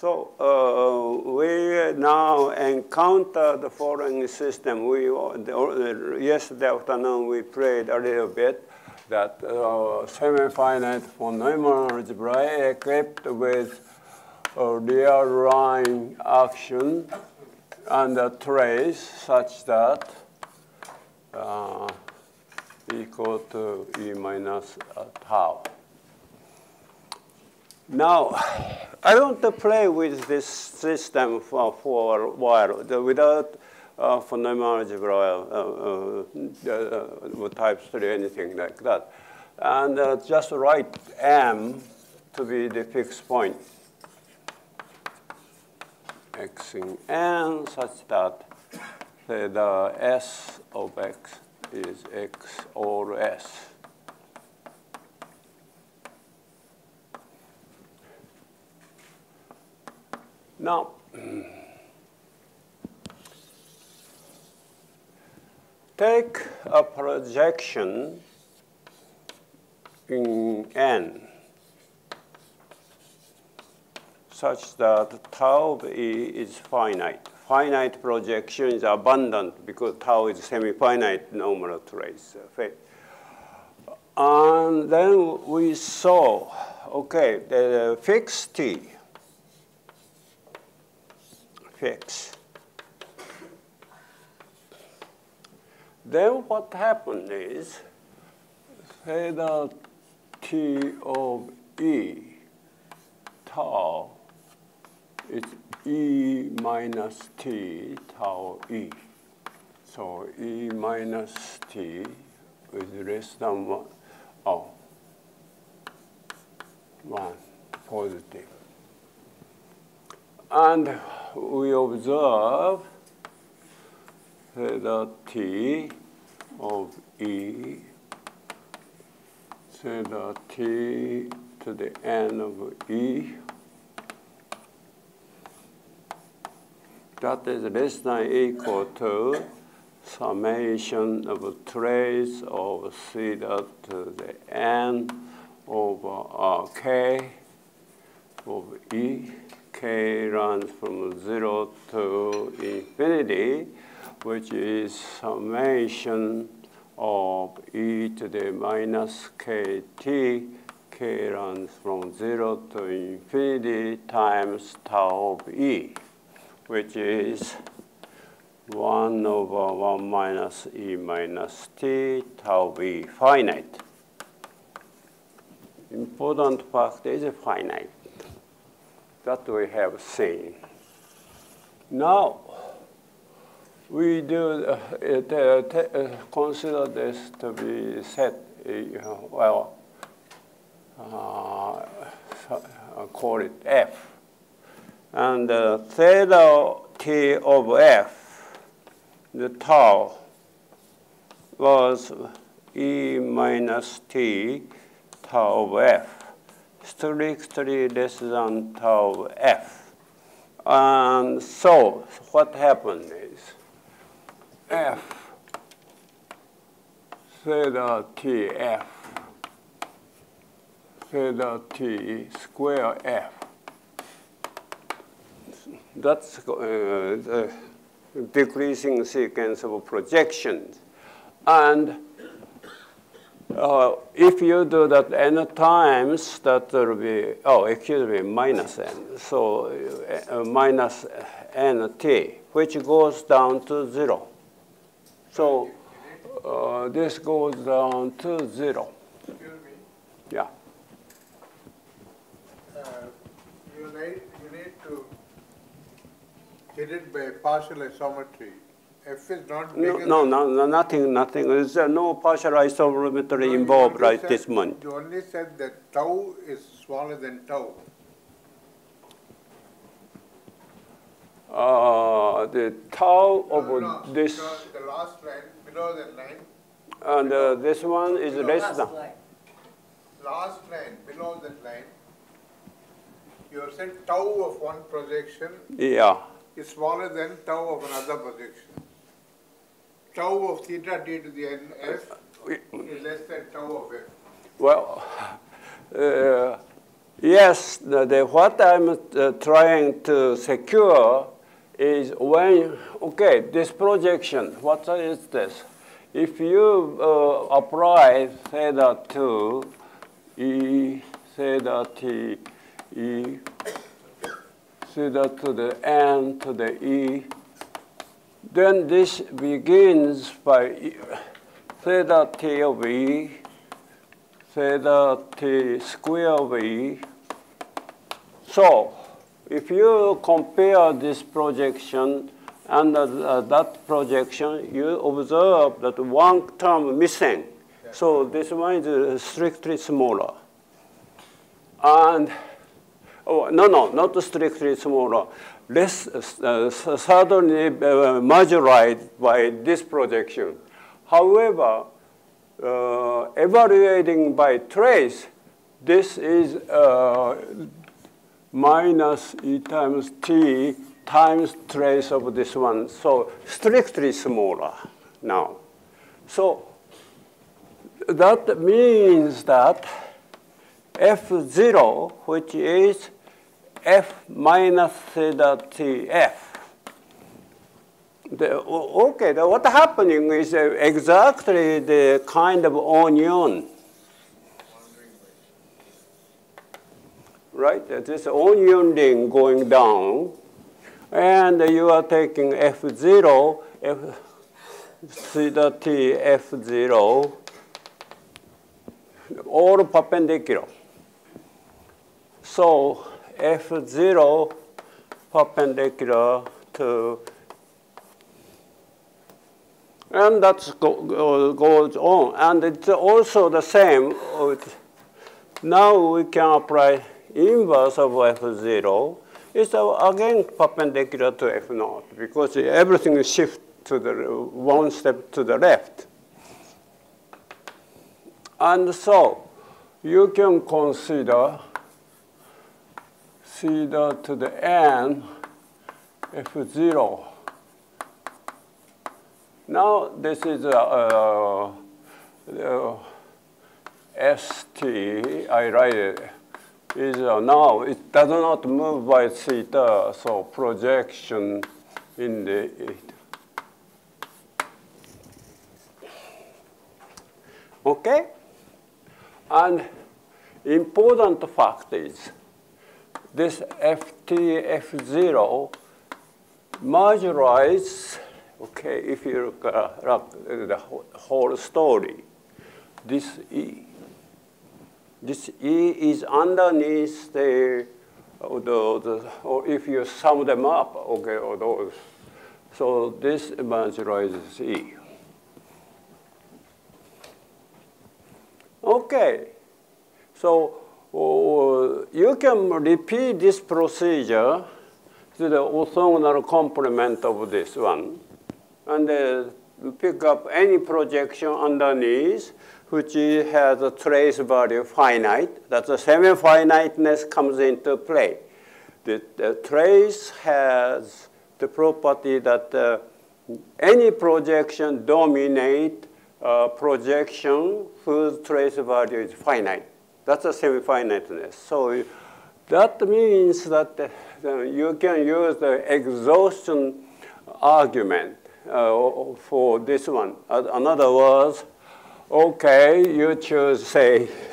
So uh, we now encounter the following system. We the, yesterday afternoon we prayed a little bit that uh, semi-finite von Neumann algebra equipped with a real line action and a trace such that uh, equal to e minus tau. Now, I to play with this system for, for a while without uh, algebra, uh, uh, uh, type 3, anything like that. And uh, just write M to be the fixed point. X in N such that the S of X is X or S. Now, take a projection in N such that tau of E is finite. Finite projection is abundant because tau is semi-finite normal trace. And then we saw, okay, the fixed T fix. Then what happened is theta t of E tau is E minus t tau E. So E minus t is less than one, oh, one positive. And we observe theta t of E, theta t to the n of E, that is less than equal to summation of trace of theta to the n over uh, k of E k runs from 0 to infinity, which is summation of e to the minus kt, k runs from 0 to infinity times tau of e, which is 1 over 1 minus e minus t tau of e finite. Important fact is finite that we have seen. Now, we do uh, uh, uh, consider this to be set, uh, well, uh, call it f. And uh, theta t of f, the tau, was e minus t tau of f strictly less than tau f. And so what happened is f theta t f theta t square f. That's uh, the decreasing sequence of projections. And uh, if you do that n times, that will be, oh, excuse me, minus n. So uh, minus nt, which goes down to zero. So uh, this goes down to zero. Excuse me. Yeah. Uh, you, need, you need to get it by partial isometry. F is not No, bigger no, no, no, nothing, nothing. There's uh, no partial isometry No, involved right said- this moment. You only said that tau is smaller than tau. Uh, the tau No, of no, this no, The last line, below that line, and uh, this one is No, less Last than. line. last line, below that line, you have said tau of one projection Yeah. is smaller than tau of another projection. Tau of theta d to the n f is less than tau of f. Well, uh, Yes, the, what I'm uh, trying to secure is when, okay, this projection, what is this? If you uh, apply theta to E, theta T, E, theta to the N to the E, then this begins by theta T of E, theta T square of E. So if you compare this projection and uh, that projection, you observe that one term missing. So this one is strictly smaller. And, oh, no, no, not strictly smaller. Less, uh, suddenly uh, majorized by this projection. However, uh, evaluating by trace, this is minus e times t times trace of this one. So strictly smaller now. So that means that F0, which is F minus theta TF. The, okay, the, what happening is uh, exactly the kind of onion. Right, this onion ring going down and you are taking F0, F, theta t F0, all perpendicular. So F0 perpendicular to, and that go, goes on. And it's also the same. Now we can apply inverse of F0 It's again perpendicular to F naught because everything shifts to the one step to the left. And so you can consider theta to the n F0. Now this is a, a, a ST, I write it is uh, now it does not move by theta, so projection in the. Okay? And important fact is this FTF0 marginalizes, okay, if you look at the whole story, this E this E is underneath the, the, the, or if you sum them up, okay, or those. So this marginalizes E. Okay, so uh, you can repeat this procedure to the orthogonal complement of this one. And uh, pick up any projection underneath which has a trace value finite. That's the semi-finiteness comes into play. The, the, trace has the property that uh, any projection dominate uh, projection whose trace value is finite. That's a semi-finiteness. So that means that uh, you can use the exhaustion argument uh, for this one. In other words, okay, you choose, say,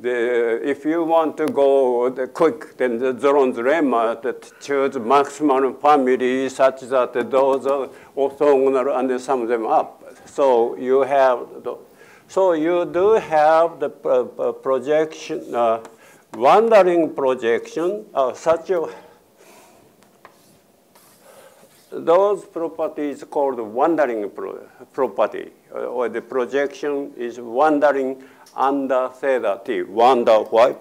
the, if you want to go the quick, then the Zorn's lemma that choose maximum family such that those orthogonal and sum them up. So you have, the, so you do have the projection, uh, wandering projection, uh, such a those properties called wandering pro property, uh, or the projection is wandering under theta t, wander why?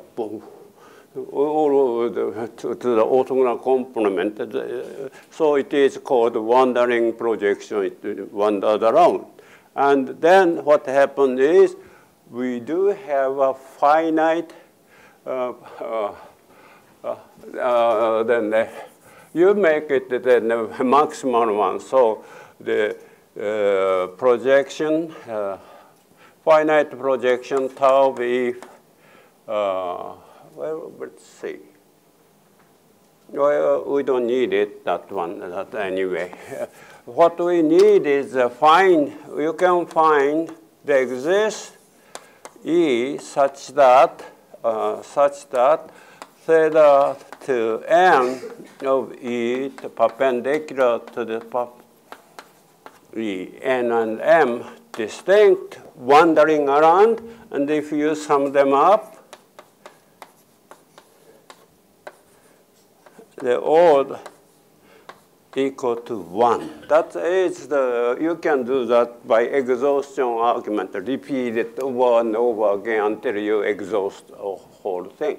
Or the, to, to, the orthogonal complement. So it is called wandering projection, it wanders around. And then what happened is we do have a finite uh, uh, uh, uh then you make it the maximum one. So the uh, projection, finite projection tau v well, let's see. Well, we don't need it, that one, that anyway. what we need is find, you can find the exist E such that, uh, such that theta to n of E to perpendicular to the E, n and m distinct, wandering around, and if you sum them up, the odd equal to 1. That is the, you can do that by exhaustion argument, repeat it over and over again until you exhaust the whole thing.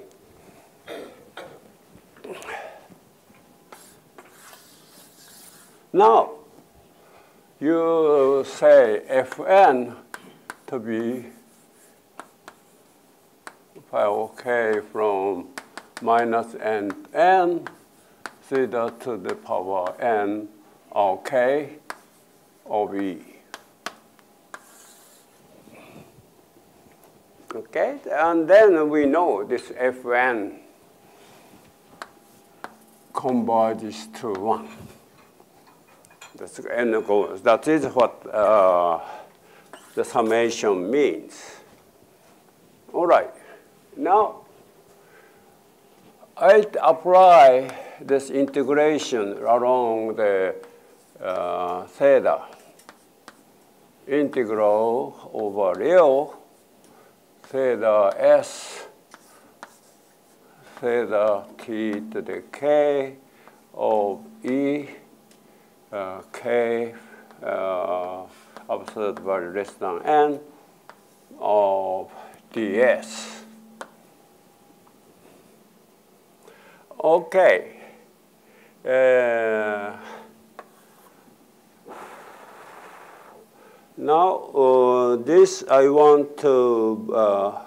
Now, you say Fn to be phi okay from minus n n theta to the power n of k of e. Okay, and then we know this Fn converges to 1. That's n goes. That is what uh, the summation means. All right. Now, I apply this integration along the uh, theta integral over real theta s theta t to the k of e uh, k uh, absolute value less than n of ds. Okay. Uh, now, uh, this I want to uh,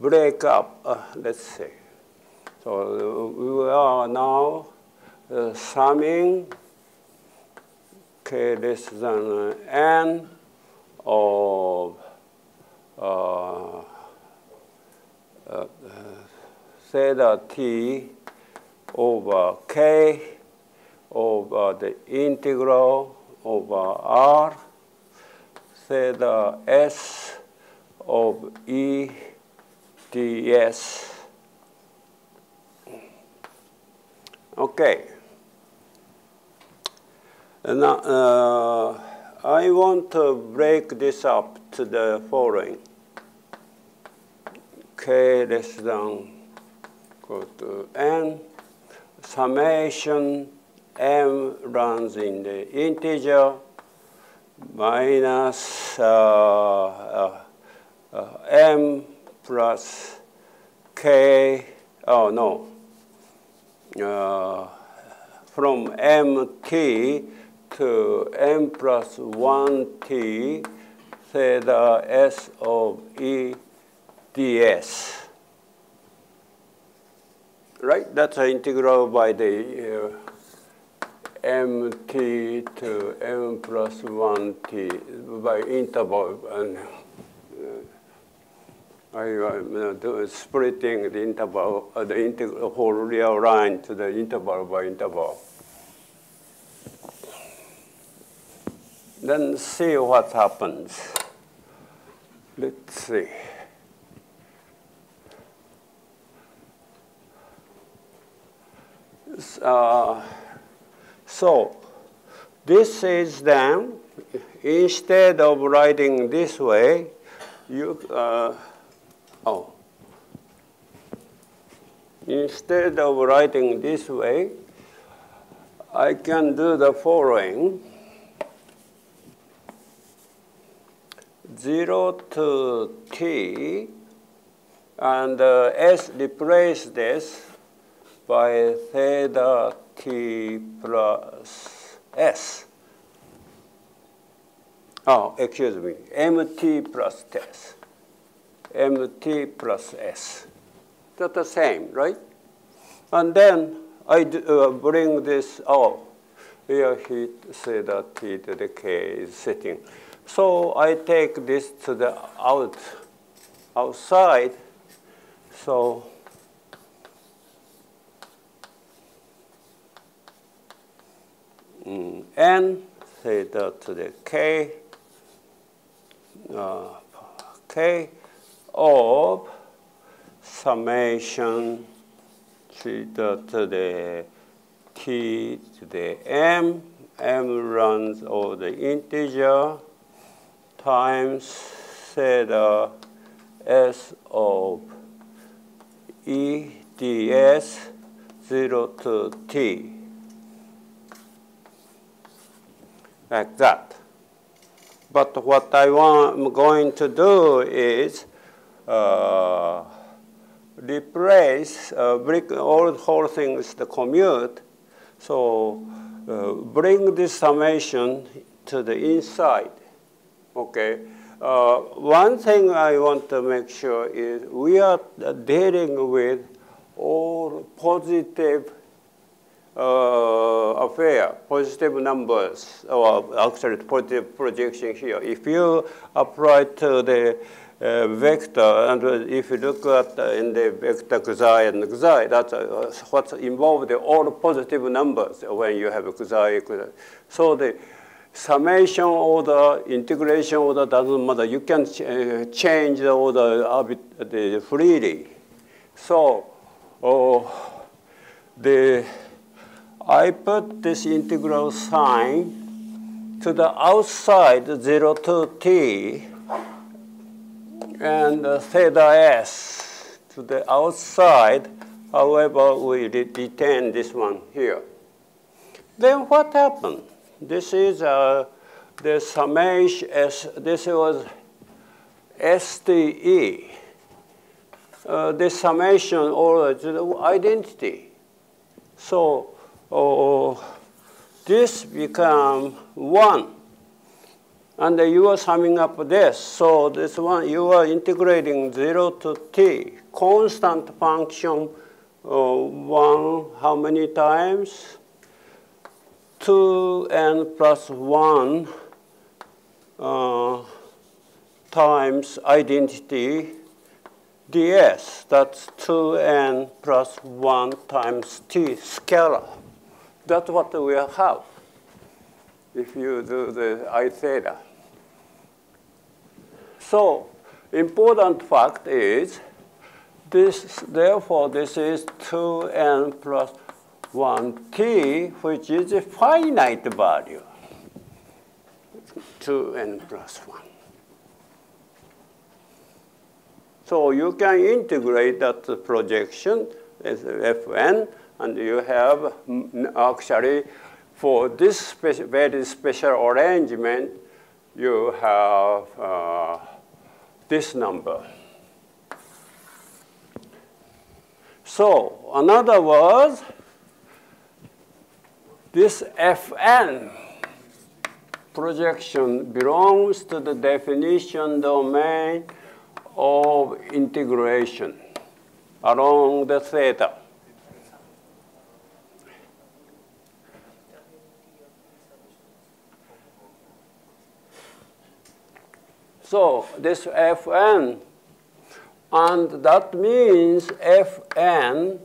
break up. Uh, let's see. So we are now uh, summing k less than n of theta t over k over the integral over r theta s of e ds. Okay. Now, uh, I want to break this up to the following. k less than equal to n summation m runs in the integer minus uh, uh, uh, m plus k, oh no, uh, from mt to m plus 1t theta s of e ds right? That's an integral by the uh, mt to m plus 1t by interval. And uh, I am uh, splitting the interval, uh, the integral whole real line to the interval by interval. Then see what happens. Let's see. Uh, so this is then, instead of writing this way, you, uh, oh, instead of writing this way, I can do the following. 0 to t, and uh, s replace this by theta t plus s. Oh, excuse me, mt plus s. mt plus s. That's the same, right? And then I uh, bring this, oh, here he theta t to the k is sitting. So I take this to the out, outside. So n theta to the k uh, k of summation theta to the t to the m, m runs over the integer times theta s of e ds 0 to t like that. But what I I'm going to do is uh, replace, uh, bring all whole things, the commute. So uh, bring this summation to the inside. Okay. Uh, one thing I want to make sure is we are dealing with all positive uh, affair, positive numbers, or actually positive projection here. If you apply to the uh, vector, and if you look at uh, in the vector xi and xi, that's uh, what's involved all positive numbers when you have xi. So the summation order, integration order doesn't matter. You can ch uh, change the order a bit the freely. So oh, the I put this integral sign to the outside 0 to t and theta s to the outside. However, we retain this one here. Then what happened? This is uh, the summation, S, this was STE. Uh, the summation or the identity. So oh, this become one. And you are summing up this. So this one, you are integrating 0 to t, constant function, uh, 1 how many times? 2n plus 1 uh, times identity ds. That's 2n plus 1 times t scalar. That's what we have if you do the I theta. So important fact is this, therefore, this is 2n plus 1t, which is a finite value, 2n plus 1. So you can integrate that projection as fn and you have actually for this special, very special arrangement, you have uh, this number. So, in other words, this Fn projection belongs to the definition domain of integration along the theta. So this Fn, and that means Fn,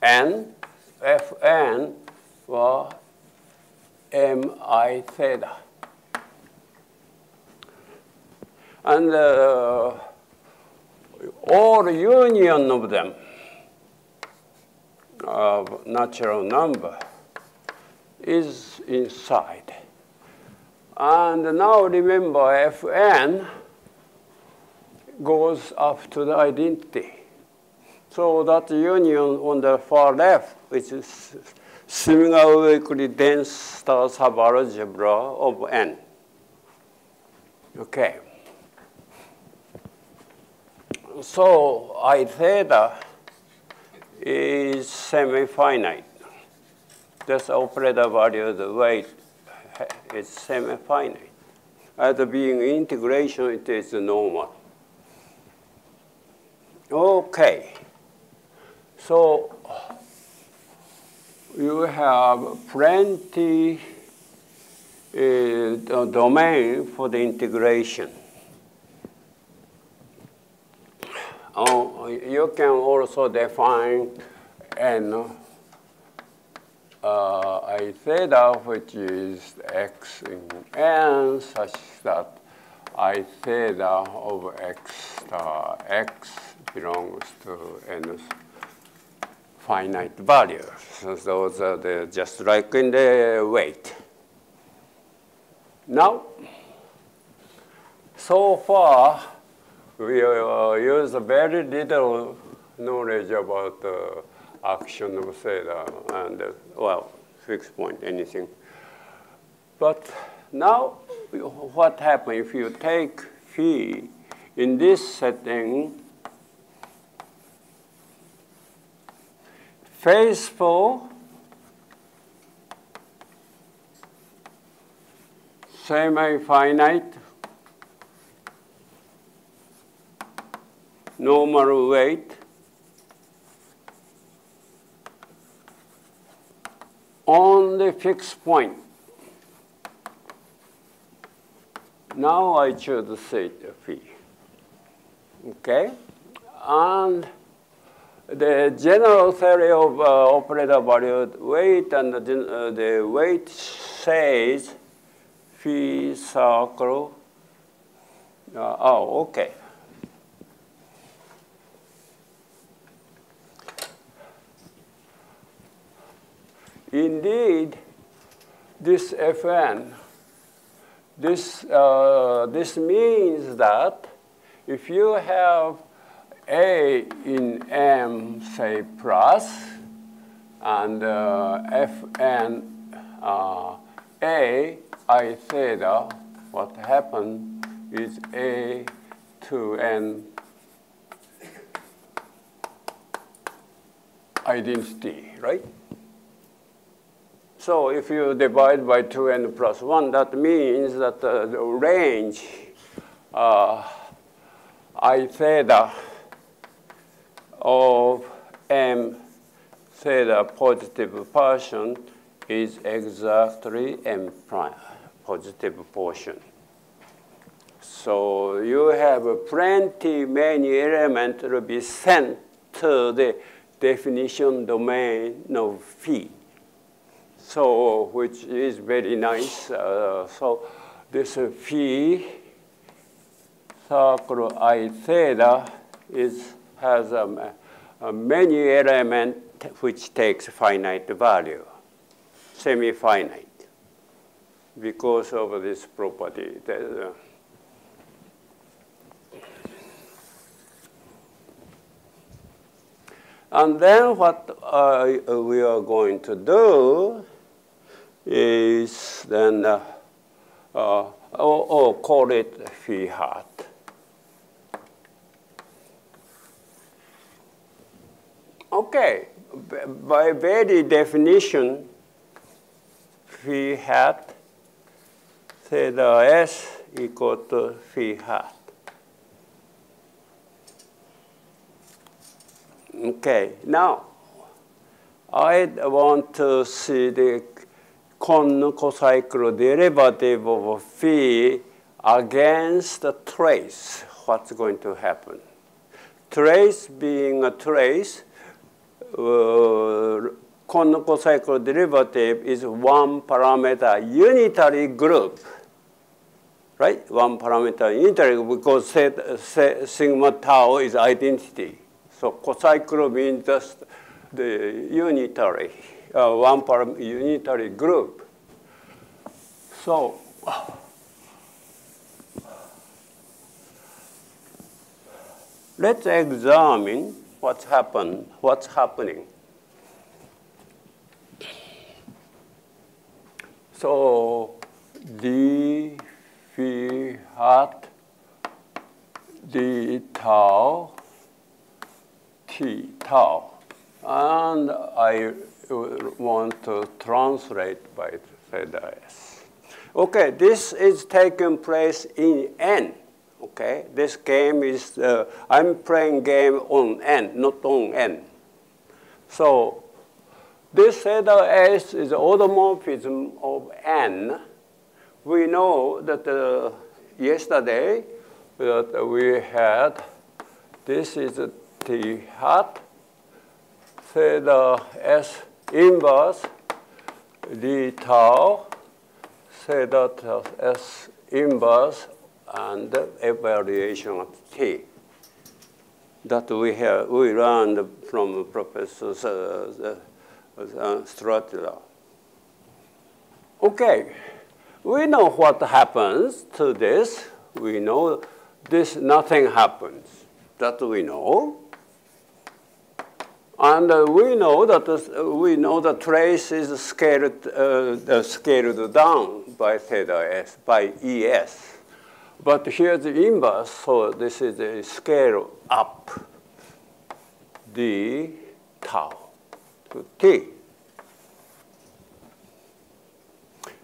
n, Fn for mi theta. And uh, all union of them of natural number is inside. And now remember Fn goes up to the identity. So that union on the far left, which is similarly dense star subalgebra of n. Okay. So I theta is semi-finite. That's operator value, the weight is semi-finite. As being integration, it is normal. Okay. So you have plenty uh, domain for the integration. Oh, you can also define an uh, I theta, which is x in n, such that I theta of x star x belongs to n finite values. So those are the, just like in the weight. Now, so far, we uh, use very little knowledge about the action of theta and, uh, well, fixed point, anything. But now, what happens if you take phi in this setting, faithful semi-finite normal weight the fixed point. Now I choose theta phi. Okay? And the general theory of uh, operator valued weight and the, uh, the weight says phi circle. Uh, oh, okay. Indeed, this Fn, this, uh, this means that if you have A in M, say, plus, and uh, Fn uh, A I theta, what happened is A to N identity, right? So if you divide by 2n plus 1, that means that uh, the range uh, I theta of m theta positive portion is exactly m prime positive portion. So you have plenty many elements to be sent to the definition domain of phi so which is very nice. Uh, so this phi circle i theta is has a, a many element which takes finite value, semi-finite, because of this property. That, uh, and then what uh, we are going to do is then, uh, uh, or, or, call it phi hat. Okay, by very definition, phi hat theta s equal to phi hat. Okay, now I want to see the Connes cocycle derivative of phi against the trace, what's going to happen? Trace being a trace, uh, Connes cocycle derivative is one parameter unitary group, right? One parameter unitary because set, set, sigma tau is identity. So cocycle means just the unitary uh, one per unitary group. So let's examine what's happened, what's happening. So d phi hat d tau t tau and I want to translate by theta s. Okay, this is taking place in n. Okay, this game is, uh, I'm playing game on n, not on n. So this theta s is automorphism of n. We know that uh, yesterday that we had, this is t hat, theta s inverse d tau, say that S inverse and evaluation of t that we have we learned from Professor uh, uh, Stratila. Okay, we know what happens to this. We know this nothing happens. That we know. And uh, we know that uh, we know the trace is scaled uh, scaled down by theta s by es. But here's the inverse, so this is a scale up d tau to t.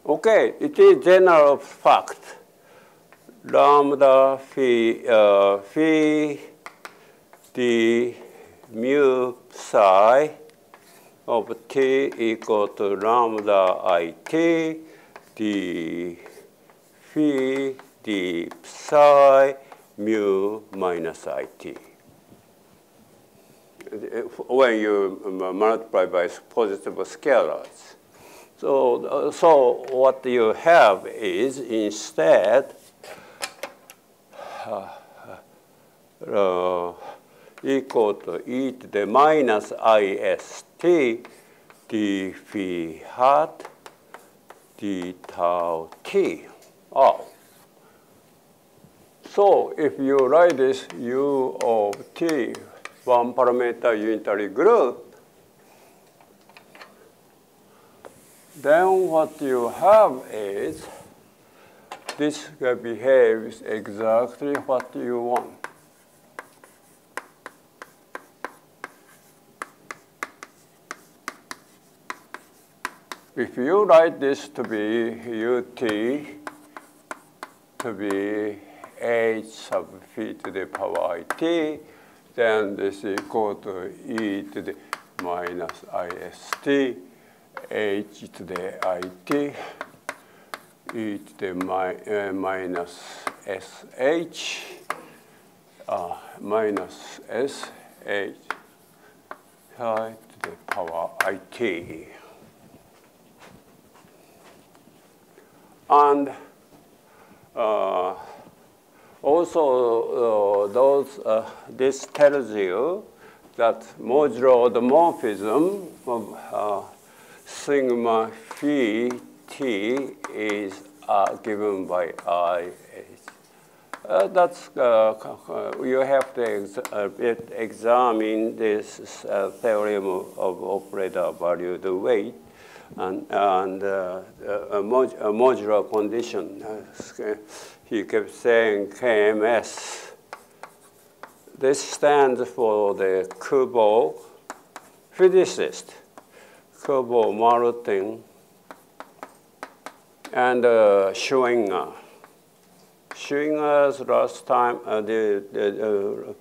Okay, it is general fact. Lambda phi, uh, phi d mu psi of t equal to lambda i t d phi d psi mu minus it. When you multiply by positive scalars. So, so what you have is instead uh, uh, equal to e to the minus ist d phi hat d tau t. Oh. So if you write this u of t, one parameter unitary group, then what you have is this behaves exactly what you want. If you write this to be ut to be h sub phi to the power it, then this is equal to e to the minus ist, h to the it, e to the mi uh, minus sh, uh, minus sh, to the power it. And uh, also, uh, those, uh, this tells you that modular morphism of uh, sigma phi t is uh, given by I. Uh, that's uh, you have to ex examine this theorem of, of operator valued weight and, and uh, a, mod a, modular condition. He kept saying KMS. This stands for the Kubo physicist, Kubo Martin, and uh, Schwinger. Schwinger's last time, uh, the, the, uh,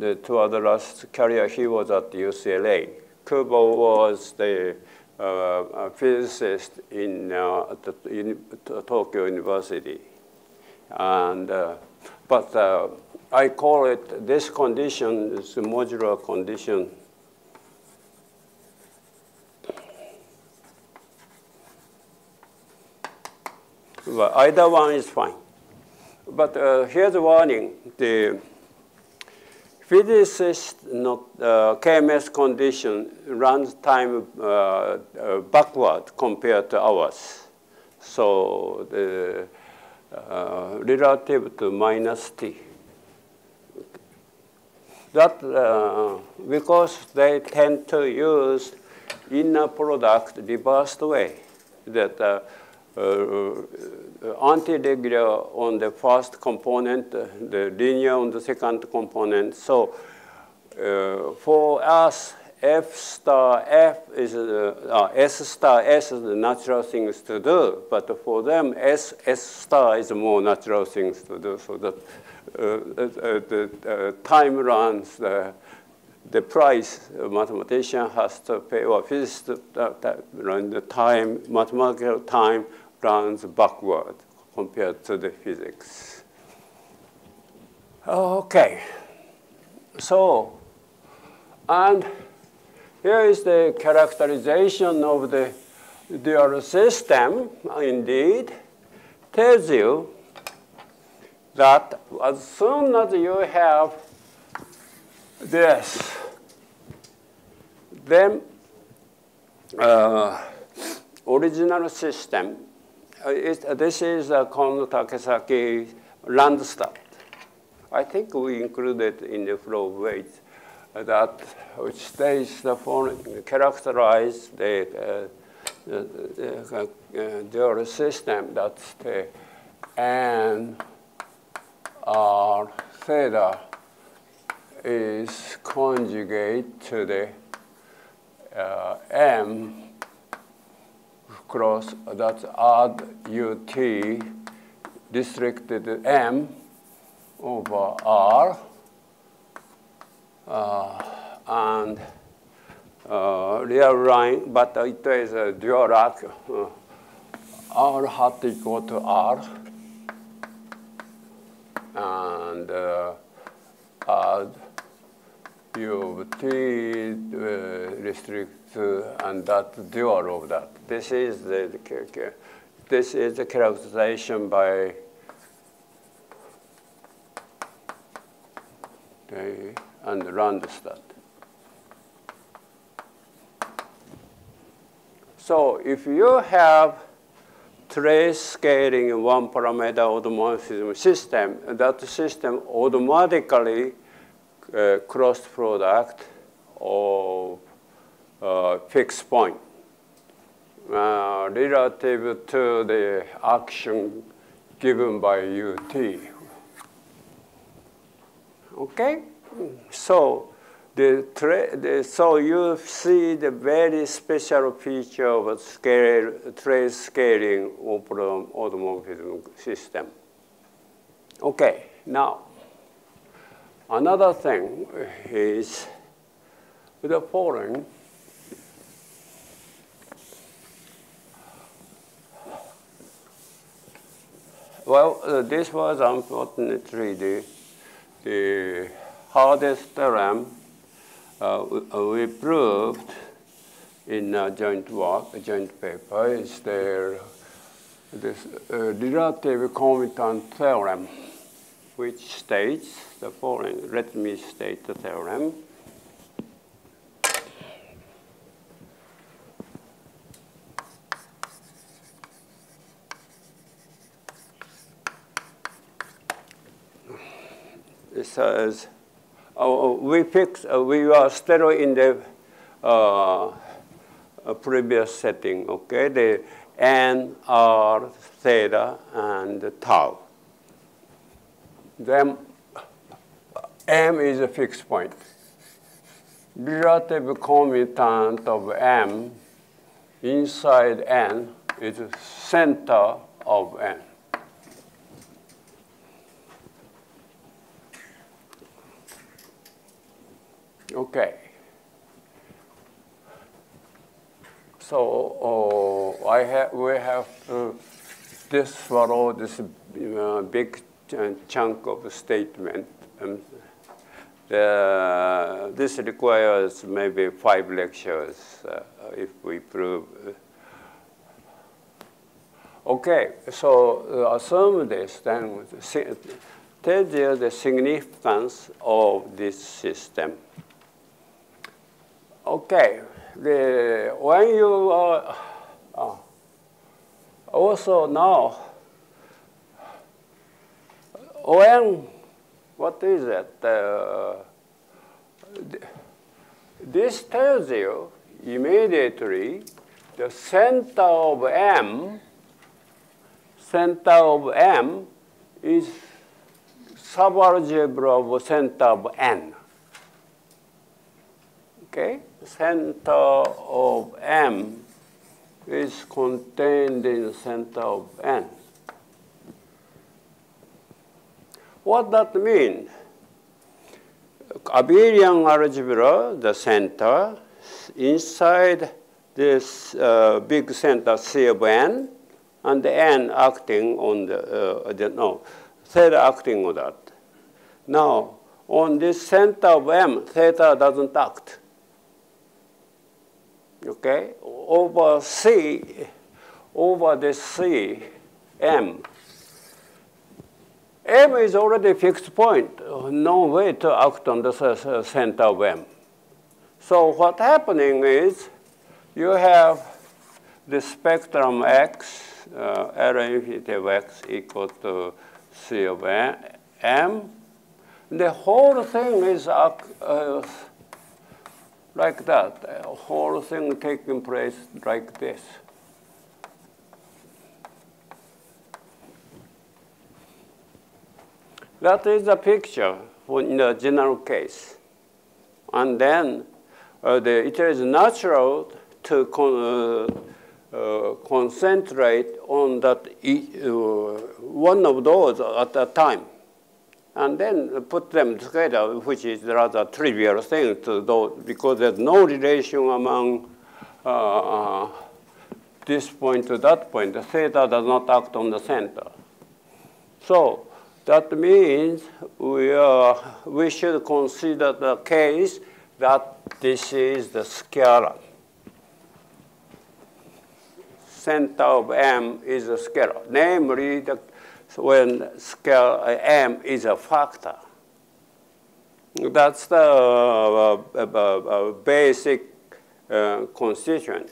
the two other last career, he was at UCLA. Kubo was the uh, physicist in, uh, in Tokyo University. And, uh, but I call it, this condition is a modular condition either one is fine. But uh, here's a warning. The physicist not, uh, KMS condition runs time uh, uh, backward compared to ours. So the uh, relative to minus t. That uh, because they tend to use inner product reversed way that anti-regular on the first component, uh, the linear on the second component. So uh, for us, F star F is, uh, uh, S star S is the natural things to do, but for them, S, S star is more natural things to do, so that uh, the time runs, the, the price a mathematician has to pay, or physicist run the time, mathematical time runs backward compared to the physics. Okay, so, and here is the characterization of the dual system indeed tells you that as soon as you have this, then uh, original system, Uh, it, uh, this is uh, a Connes Takesaki Landstad. I think we included in the flow of weight that which states the following, characterize the, uh, the, the dual system that's the N R theta is conjugate to the uh, M cross that's add UT restricted M over R uh, and uh, real line, but it is a dual arc. Uh, R hat equal to R and uh, add U of T uh, restrict and that dual of that. This is the, this is the characterization by the and Landstad. So if you have trace scaling in one parameter automorphism system, that system automatically uh, cross product of uh, fixed point uh, relative to the action given by UT. Okay? So the, the, so you see the very special feature of scale, trace scaling of automorphism system. Okay, now another thing is the following. Well, uh, this was unfortunately the, the hardest theorem uh, we proved in a joint work, a joint paper, is the this uh, relative commutant theorem, which states the following. Let me state the theorem. It says uh, we fixed, uh, we were still in the uh, previous setting, okay? The N, R, theta, and tau. Then M is a fixed point. Relative commutant of M inside N is center of N. Okay. So uh, I have we have to this swallow this uh, big chunk of statement. Um, the, this requires maybe five lectures uh, if we prove. Okay, so uh, assume this, then tell you the significance of this system. Okay, the, when you uh, uh, also now, when, what is it? Uh, this tells you immediately the center of M, center of M is subalgebra of center of N. Okay? center of M is contained in center of N. What that mean? Abelian algebra, the center, inside this uh, big center C of N, and the N acting on the, uh, the no, theta acting on that. Now, on this center of M, theta doesn't act. okay, over C, over this C, M. M is already fixed point, no way to act on the center of M. So what's happening is you have the spectrum X, uh, infinity of X equal to C of M. The whole thing is uh, like that, the whole thing taking place like this. That is the picture in the general case. And then uh, the, it is natural to con uh, uh, concentrate on that uh, one of those at a time. And then put them together, which is rather trivial thing to do, because there's no relation among uh, this point to that point. The theta does not act on the center. So that means we, are, we should consider the case that this is the scalar. Center of M is a scalar, namely the, when scalar M is a factor. That's the uh, uh, uh, basic uh, constituent.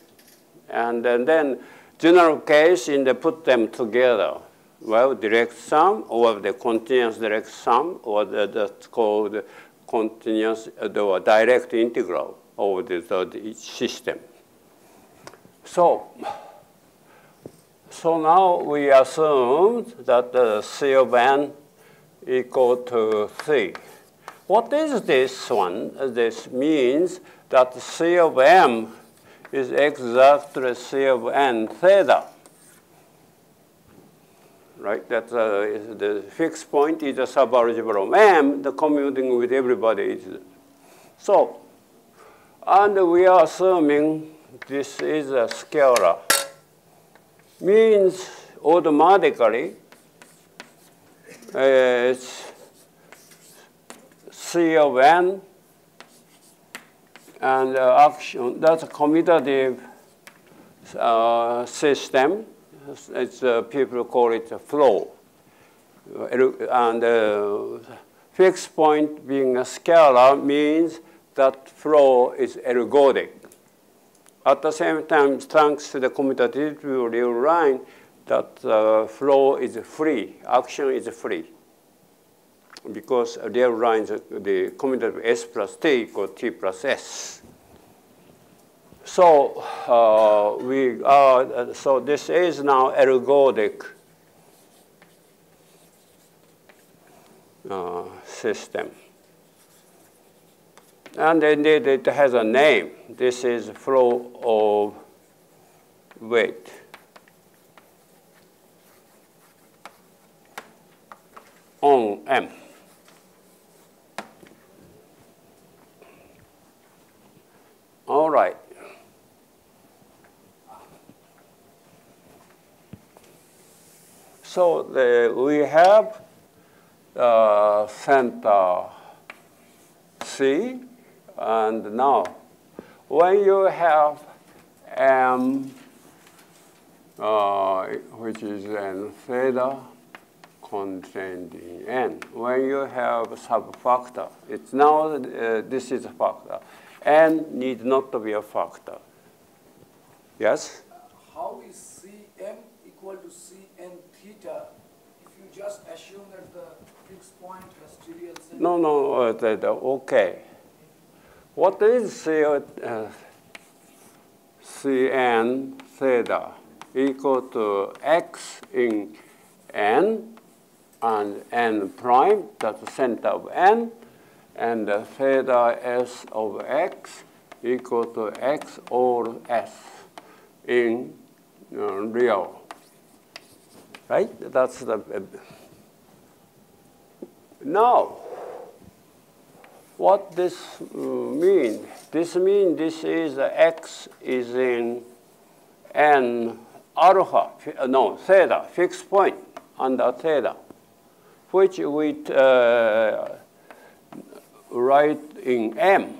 And, and then general case in the put them together well, direct sum or the continuous direct sum or the, that's called continuous the direct integral of the, the system. So, so now we assume that the C of n equal to 3. What is this one? This means that C of m is exactly C of n theta right? That uh, the fixed point is a subalgebra of M, the commuting with everybody is. So, and we are assuming this is a scalar. Means automatically uh, it's C of n and uh, action, that's a commutative uh, system it's, uh, people call it a flow. And uh, fixed point being a scalar means that flow is ergodic. At the same time, thanks to the commutative real line, that uh, flow is free, action is free. Because real lines, the commutative S plus T equals T plus S. So uh, we are, so this is now ergodic uh, system. And indeed it has a name. This is flow of weight. on M. All right. So the, we have uh, center C, and now when you have M, uh, which is an theta contained in n, when you have subfactor, it's now uh, this is a factor. n need not to be a factor. Yes? How is Cm equal to Cn theta if you just assume that the fixed point has trivial center? No, no, uh, the, okay. What is C, uh, Cn theta equal to x in n and n prime, that's the center of n, and the theta s of x equal to x or s in uh, real right? That's the, uh, now, what this uh, mean? This mean this is x is in n alpha, uh, no, theta, fixed point under theta, which we uh, write in m,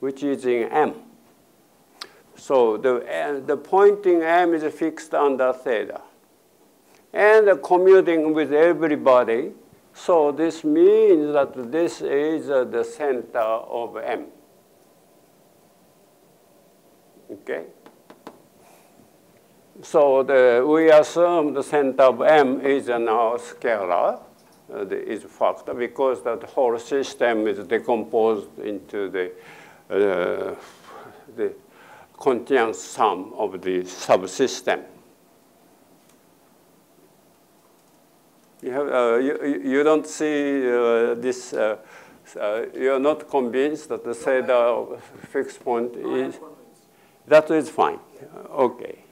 which is in m. So the, uh, the pointing M is fixed under theta. And commuting with everybody. So this means that this is uh, the center of M. Okay? So the, we assume the center of M is now scalar, uh, is factor, because that whole system is decomposed into the, uh, the continuous sum of the subsystem. You, have, uh, you, you don't see uh, this, uh, uh, you're not convinced that the theta fixed point is, that is fine, okay.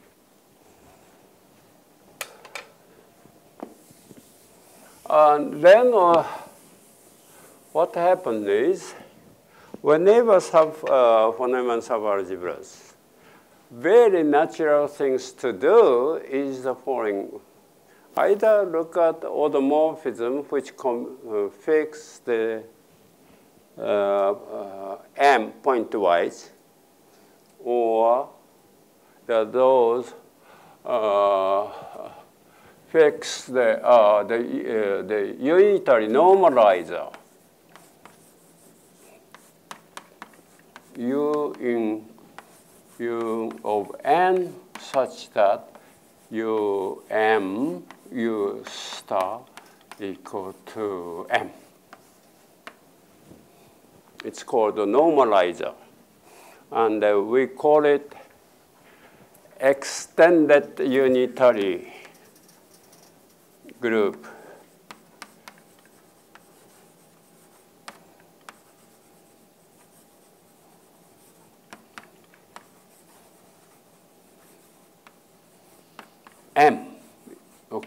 And then uh, what happened is, whenever sub, uh, Von subalgebras, very natural things to do is the following. Either look at automorphism, which uh, fix the uh, uh, m pointwise, or those fix the, uh, the, uh, the unitary normalizer. U in u of n such that u m u star equal to m. It's called a normalizer. And uh, we call it extended unitary group. M.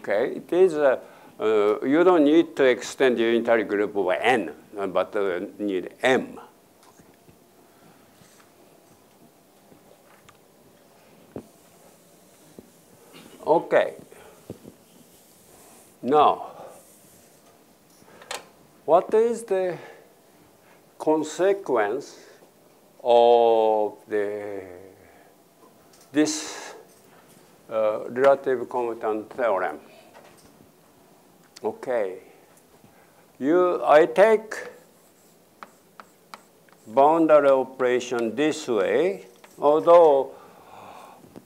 Okay, it is. Uh, uh, you don't need to extend the unitary group over N, uh, but uh, need M. Okay. Now, what is the consequence of the this uh, relative commutant theorem? Okay. You, I take boundary operation this way, although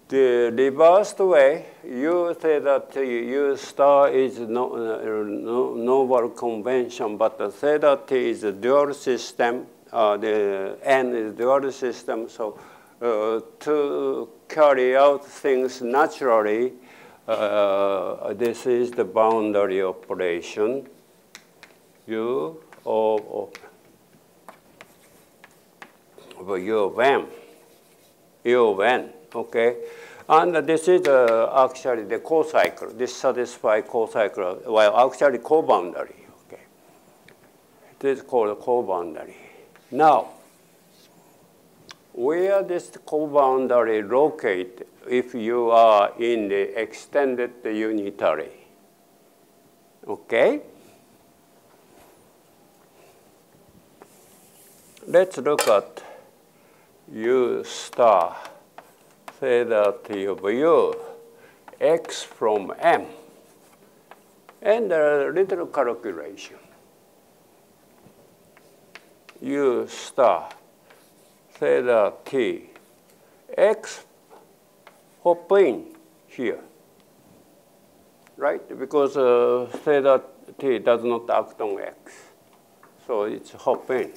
the reversed way, you say that U star is no, no, novel convention, but say that is a dual system, uh, the N is dual system, so uh, to carry out things naturally, uh, this is the boundary operation. U of, of, U of M, U of N, okay? And this is uh, actually the co-cycle. This satisfies co-cycle, well, actually co-boundary, okay? This is called co-boundary. Now, where this co-boundary locate if you are in the extended unitary. Okay? Let's look at U star theta t of U x from M and a little calculation. U star theta t x hop in here, right? Because uh, theta t does not act on x, so it's hop in.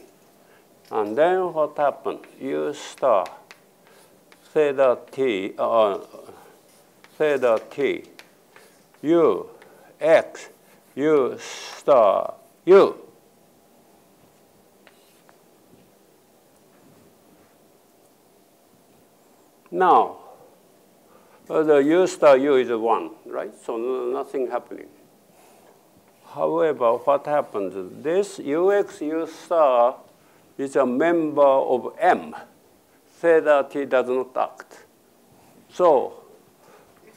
And then what happened? U star theta t, uh, theta t, u x, u star u. Now, uh, the u star u is 1, right? So nothing happening. However, what happens? This ux u star is a member of M. Theta t does not act. So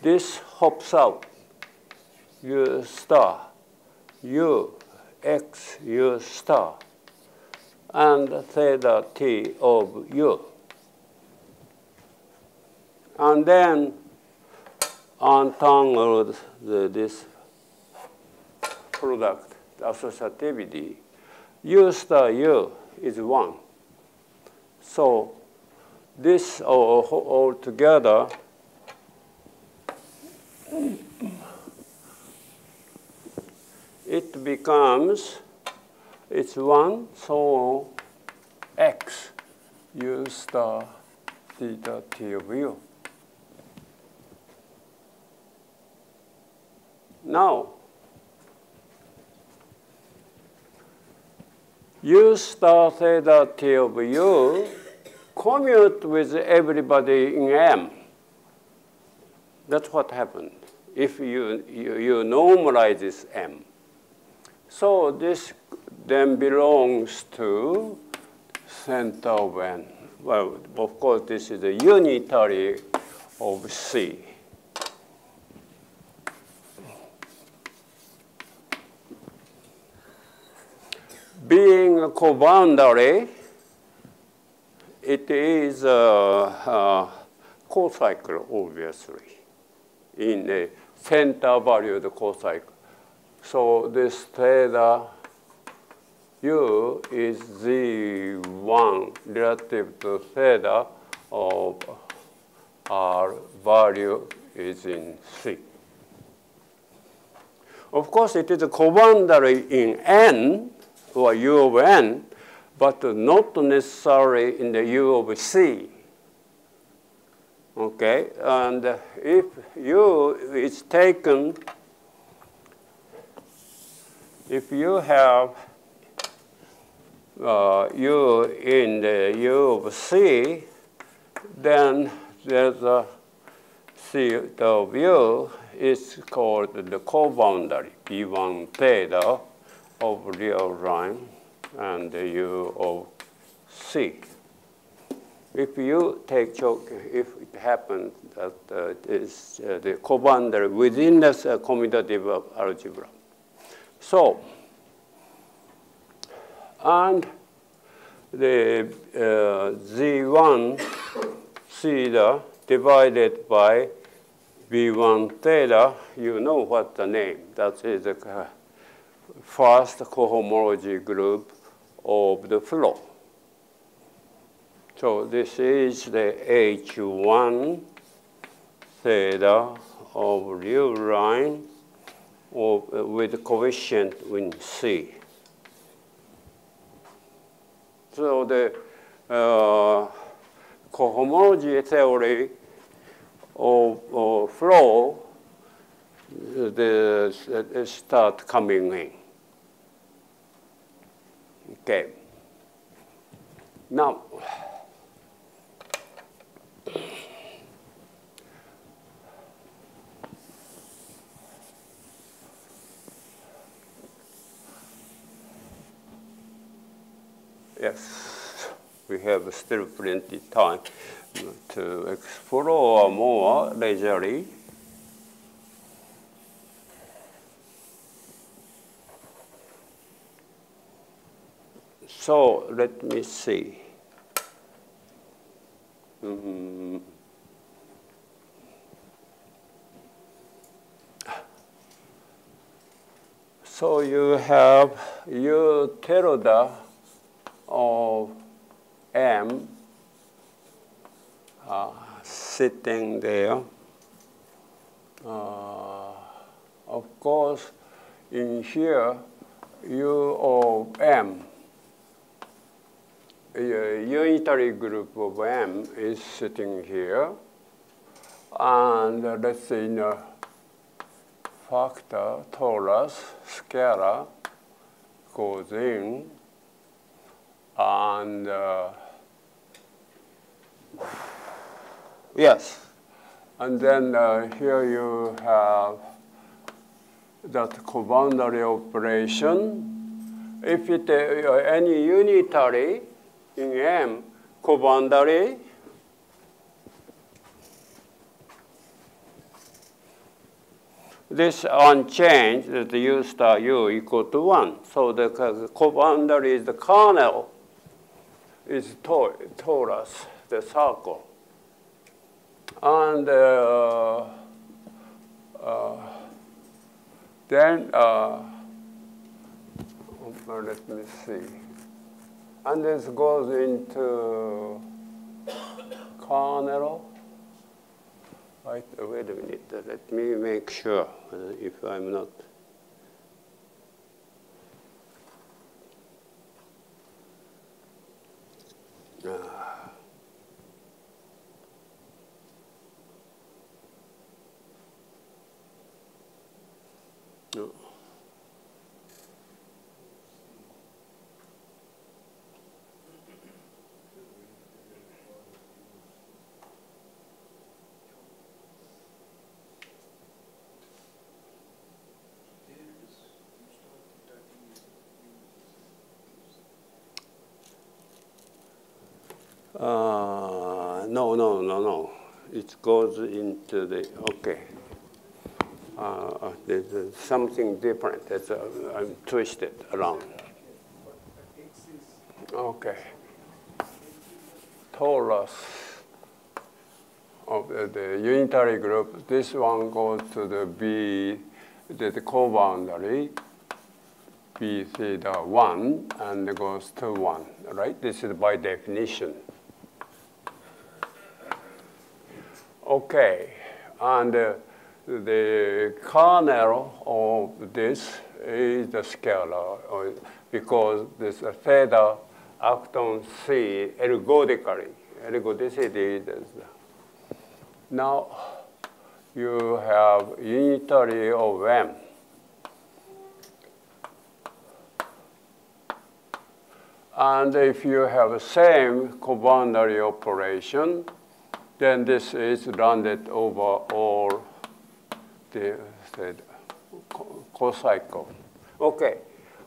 this hops out. U star, U, X, U star, and theta t of U. And then untangled the, this product associativity, U star U is 1. So this all, all together it becomes it's 1 so x u star theta t of u. Now, You star theta t of u commute with everybody in M. That's what happened if you, you, you normalize this M. So this then belongs to center of N. Well, of course, this is a unitary of C. Being a co-boundary, it is a, a cocycle, obviously, in a center valued cocycle. So this theta u is z1 relative to theta of r value is in C. Of course, it is a co-boundary in N, or U of N, but not necessarily in the U of C. Okay, and if U is taken, if you have uh, U in the U of C, then there's a C of U is called the co-boundary, B1 theta of real line and U of C. If you take choke, if it happens that uh, it is uh, the co-boundary within the uh, commutative algebra. So, and the uh, Z1 theta divided by B1 theta, you know what the name, that is the uh, first cohomology group of the flow. So this is the H1 theta of real line of, uh, with coefficient in C. So the uh, cohomology theory of, of flow the, the start coming in. Okay. Now, yes, we have still plenty time to explore more leisurely. So let me see. Mm. So you have U tilde of M uh, sitting there. Uh, of course, in here, U of M, a unitary group of M is sitting here. And uh, let's say in a factor, torus, scalar goes in. And uh, yes, and then uh, here you have that co-boundary operation. If it uh, any unitary in M co-boundary, this unchanged, that the U star U equal to 1. So the co-boundary is the kernel is torus, the circle. And uh, uh, then, uh, let me see. And this goes into kernel. Right, wait a minute, let me make sure uh, if I'm not. Ah. No, no, no, no. It goes into the, okay. Uh, there's uh, something different. That's, uh, I'm twisted around. Okay. Torus of the, the unitary group. This one goes to the B, the, the co-boundary, B theta 1, and goes to 1, right? This is by definition. Okay, and uh, the kernel of this is the scalar uh, because this theta act on C ergodically. Ergodicity is now you have unitary of M. And if you have the same co-boundary operation, then this is rounded over all the cocycle. Okay,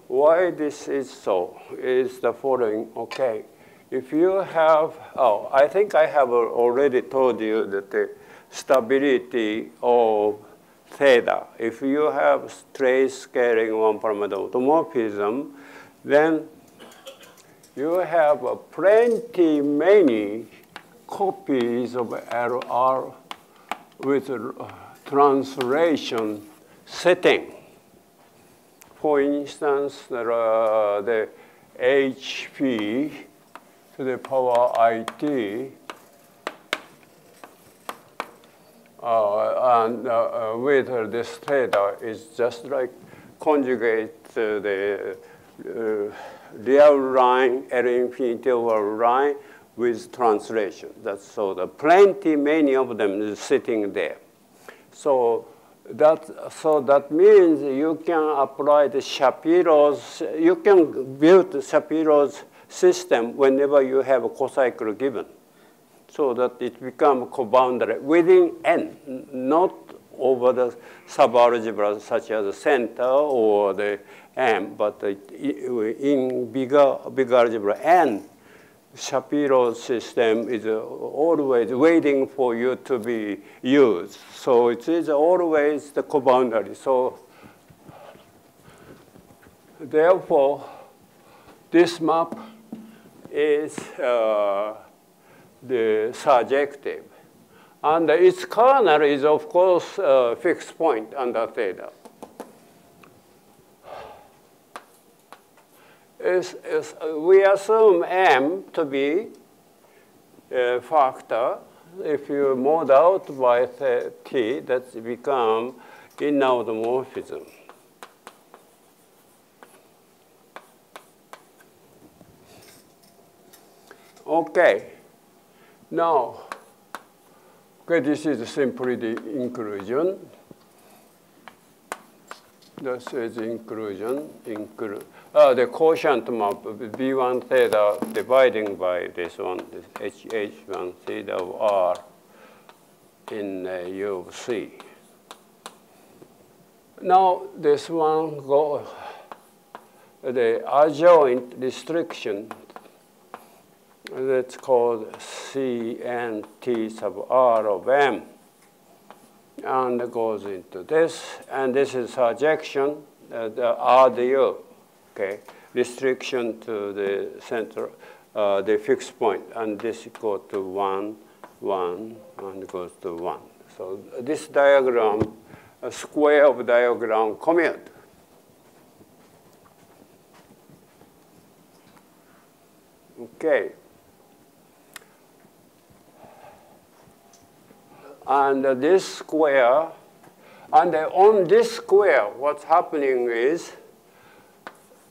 why this is so is the following. Okay, if you have, oh, I think I have already told you that the stability of theta, if you have trace scaling one parameter automorphism, then you have plenty many copies of LR with translation setting. For instance, there are the HP to the power IT uh, and uh, uh with this theta is just like conjugate the uh, real line L infinity over line with translation. That's so the plenty, many of them is sitting there. So that, so that means you can apply the Shapiro's, you can build Shapiro's system whenever you have a cocycle given. So that it becomes co-boundary within N, not over the subalgebra such as the center or the M, but in bigger, bigger algebra N, Shapiro system is always waiting for you to be used. So it is always the co-boundary. So therefore, this map is uh, the surjective. And its kernel is, of course, a fixed point under theta. Is, is, we assume m to be a factor. If you mod out by t, that's become inner automorphism. Okay. Now, okay, this is simply the inclusion. This is inclusion, include uh, the quotient map B1 theta dividing by this one, this HH1 theta of R in uh, U of C. Now this one go the adjoint restriction that's called CNT sub R of M and goes into this and this is surjection uh, the RDU okay, restriction to the center, uh, the fixed point, and this equal to one 1 and goes to 1. So this diagram, a square of diagram commute. Okay. And this square, and on this square, what's happening is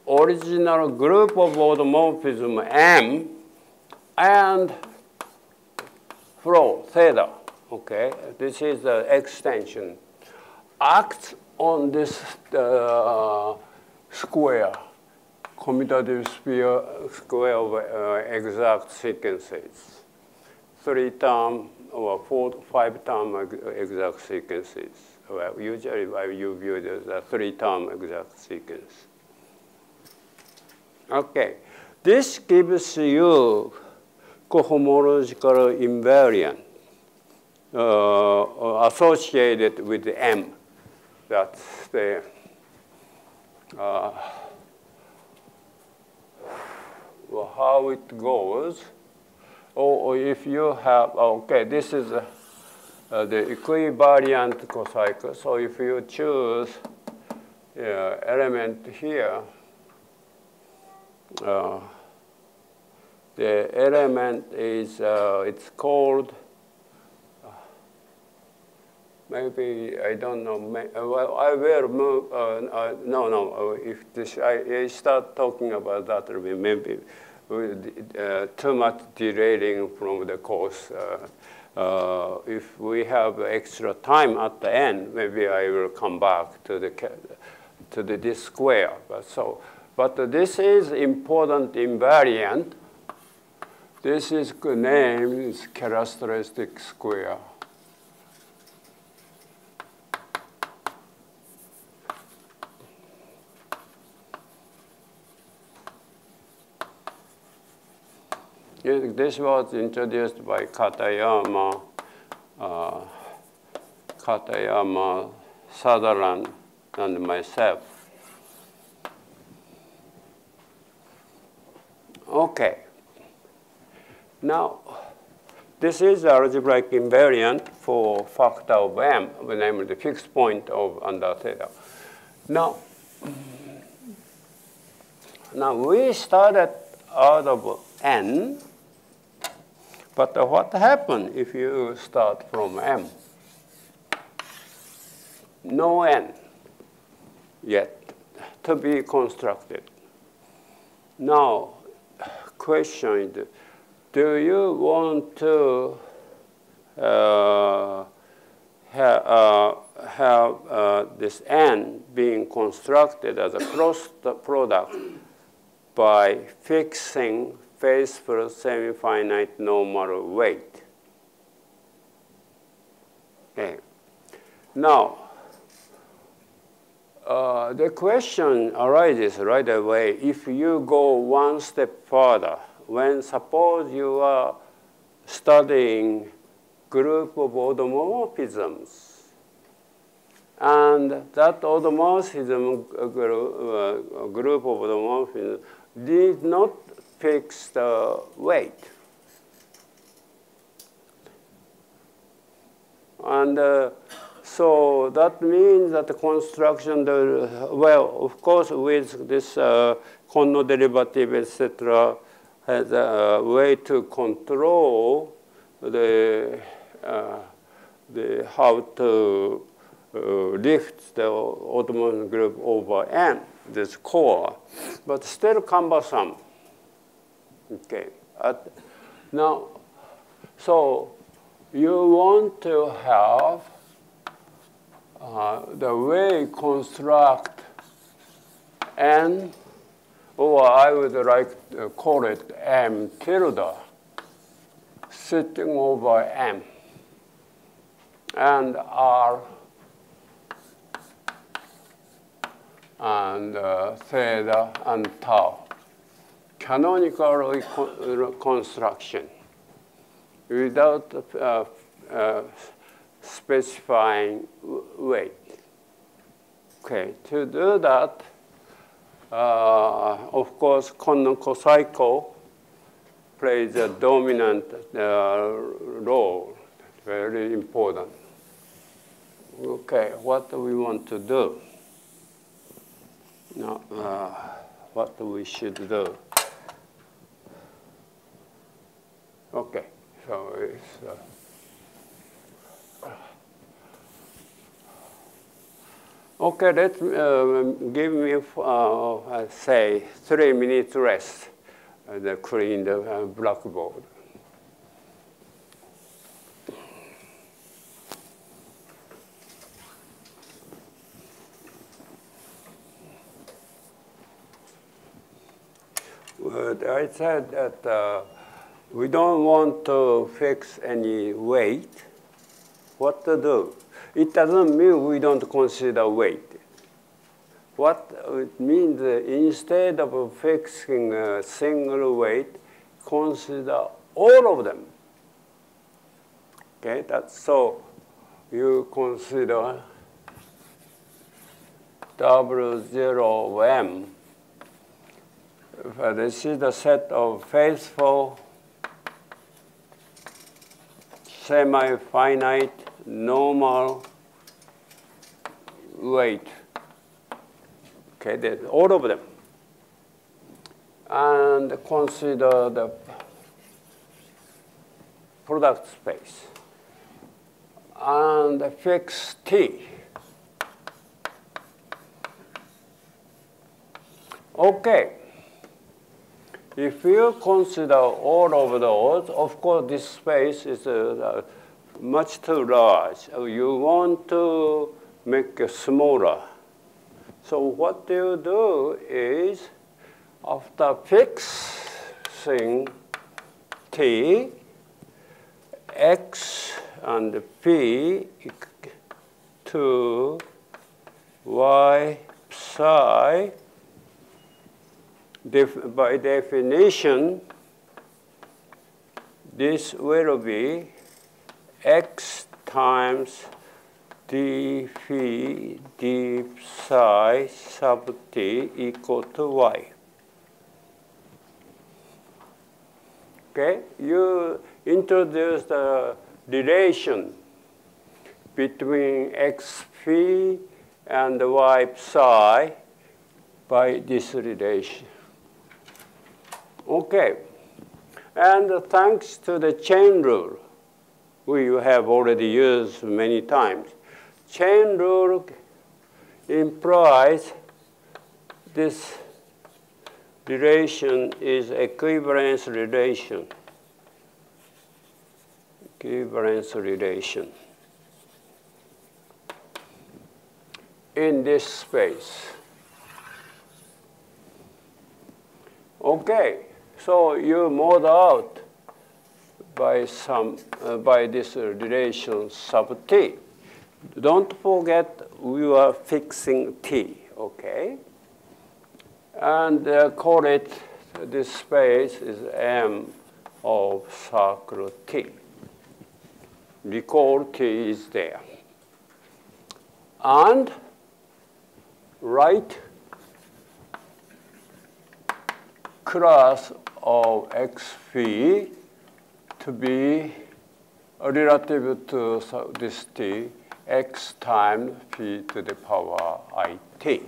original group of automorphism M and flow theta, okay? This is the extension. Acts on this uh, square, commutative sphere square of uh, exact sequences. Three term or four, five term exact sequences. Well, usually you view it as a three term exact sequence. Okay, this gives you cohomological invariant uh, associated with M. That's the uh, how it goes. Or, or, if you have, okay, this is uh, the equivariant cocycle. So if you choose uh, element here, uh, the element is, uh, it's called, uh, maybe, I don't know, uh, well, I will move, uh, no, no, if this, I, I, start talking about that, maybe too much derailing from the course. Uh, if we have extra time at the end, maybe I will come back to the to the this square. But so but this is important invariant. This is name is characteristic square. This was introduced by Katayama, uh, Katayama, Sutherland, and myself. Okay. Now, this is algebraic invariant for factor of m, namely the fixed point of under theta. Now, now we started out of n, but what happens if you start from m? No n yet to be constructed. Now, question do you want to uh, ha uh, have uh, this n being constructed as a cross product by fixing faithful semi-finite normal weight? Okay. Now, uh, the question arises right away if you go one step further. When suppose you are studying group of automorphisms, and that automorphism uh, group of automorphisms did not fix the weight. And uh, so that means that the construction, the, well, of course, with this uh, Connes derivative, etc., has a way to control the, uh, the how to uh, lift the automorphism group over n, this core, but still cumbersome. Okay. At, now, so you want to have uh, the way construct n, or I would like to call it m tilde, sitting over m, and r and uh, theta and tau. Canonical construction without uh, uh, specifying weight. Okay, to do that, uh, of course, Connes cocycle plays a dominant uh, role, very important. Okay, what do we want to do? Now, uh, what we should do? Okay, so it's. Uh, Okay, let uh, give me, uh, say, three minutes rest and uh, clean the uh, blackboard. Well, I said that uh, we don't want to fix any weight. What to do? It doesn't mean we don't consider weight. What it means, instead of fixing a single weight, consider all of them. Okay, that's so you consider W zero M. This is the set of faithful, semi-finite, normal weight. Okay, there's all of them. And consider the product space. And fix T. Okay. If you consider all of those, of course, this space is uh, much too large. You want to make it smaller. So what you do is, after fixing t, x and p to y psi, def by definition, this will be x times d phi d psi sub t equal to y. Okay, you introduce the relation between x phi and y psi by this relation. Okay, and thanks to the chain rule, we have already used many times. Chain rule implies this relation is equivalence relation. Equivalence relation. In this space. Okay, so you model out by some uh, by this relation sub t. Don't forget we are fixing t, okay? And uh, call it this space is M of circle t. Recall t is there. And write class of x phi to be relative to this t, x times p to the power i t.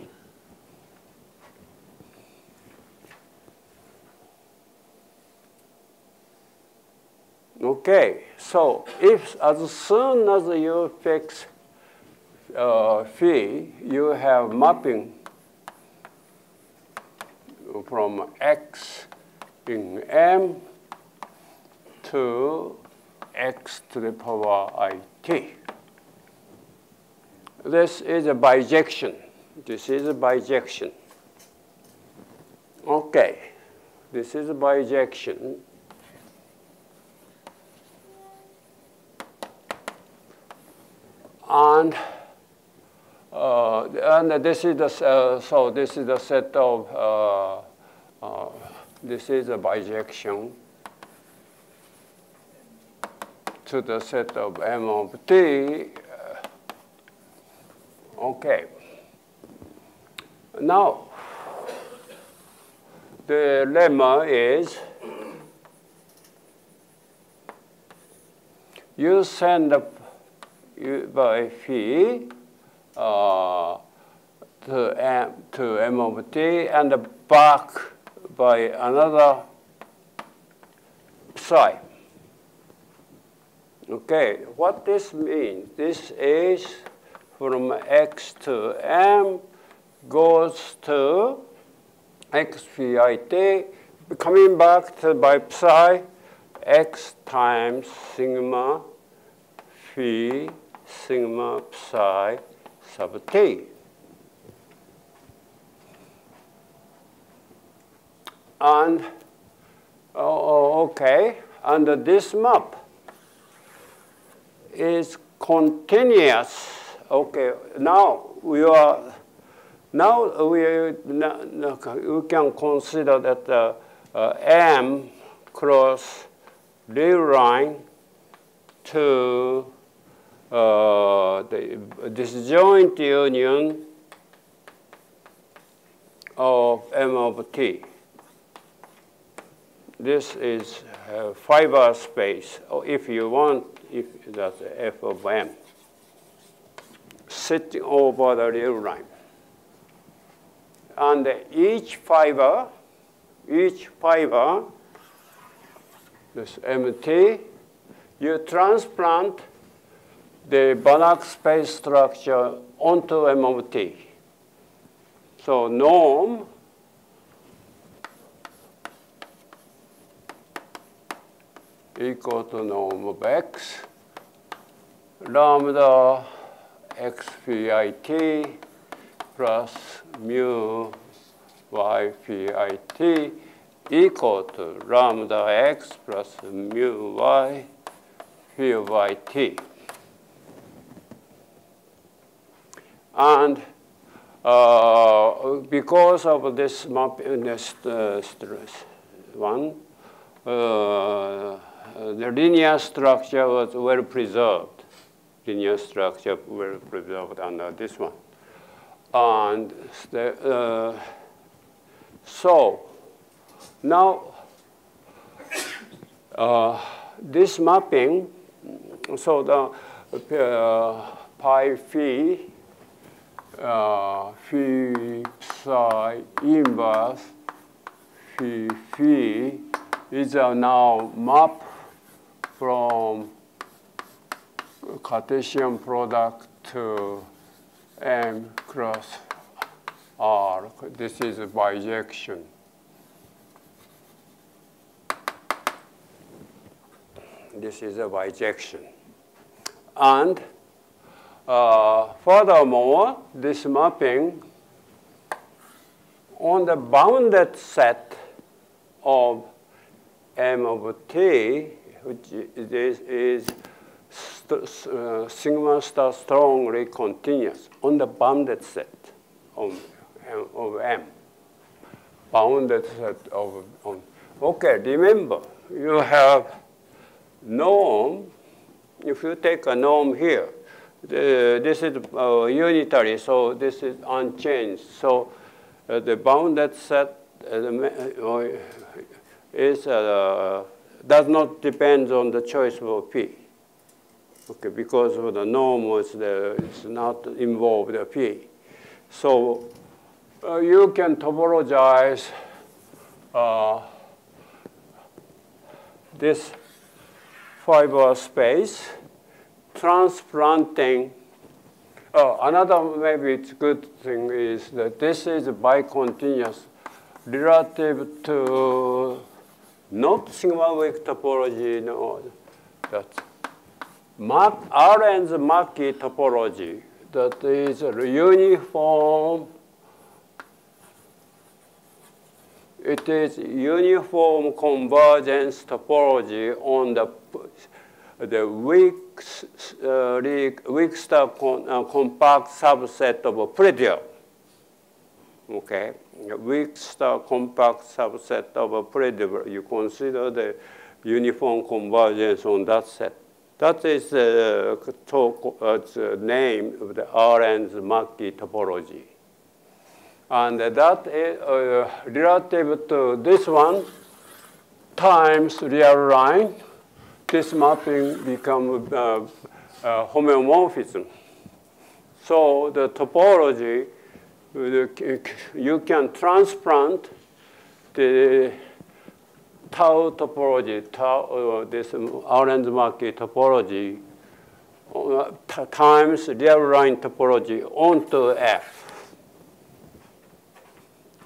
Okay, so if as soon as you fix uh, phi, you have mapping from x in m to x to the power i t. This is a bijection. This is a bijection. Okay, this is a bijection. And uh, and this is the uh, so this is the set of uh, this is a bijection to the set of M of t. Uh, okay. Now, the lemma is you send by phi uh, to, M, to M of t and back by another psi. Okay, what this means, this is from x to m goes to x phi t, coming back to by psi x times sigma phi sigma psi sub t. And, oh, okay, and this map is continuous. Okay, now we are, now we, we can consider that uh, uh, M cross real line to uh, the disjoint union of M of T. This is a fiber space, or if you want, if that's f of m, sitting over the real line. And each fiber, each fiber, this MT, you transplant the Banach space structure onto M of T. So norm equal to norm of x, lambda x phi t plus mu y phi t equal to lambda x plus mu y phi y t. And uh, because of this map, this uh, one, uh, uh, the linear structure was well preserved. Linear structure well preserved under this one. And the, uh, so now uh, this mapping, so the uh, pi phi, uh, phi psi inverse phi phi is now map from Cartesian product to M cross R. This is a bijection. This is a bijection. And uh, furthermore, this mapping on the bounded set of M of t which is, is uh, sigma star strongly continuous on the bounded set of, of M. Bounded set of, um, okay, remember, you have norm, if you take a norm here, the, this is uh, unitary, so this is unchanged. So uh, the bounded set uh, is uh, does not depend on the choice of P. Okay, because of the norm is not involved P. So uh, you can topologize uh, this fiber space, transplanting. Uh, another maybe it's good thing is that this is bicontinuous relative to not sigma weak topology, no, that's Mark, Arens-Mackey topology that is uniform. It is uniform convergence topology on the the weak, uh, weak star con, uh, compact subset of a predual. Okay weak star compact subset of a predual, you consider the uniform convergence on that set. That is uh, uh, the name of the Arens-Mackey topology. And that is uh, relative to this one times real line this mapping become uh, uh, homeomorphism. So the topology, you can transplant the tau topology, tau, uh, this Arens-Mackey topology uh, times real line topology onto F.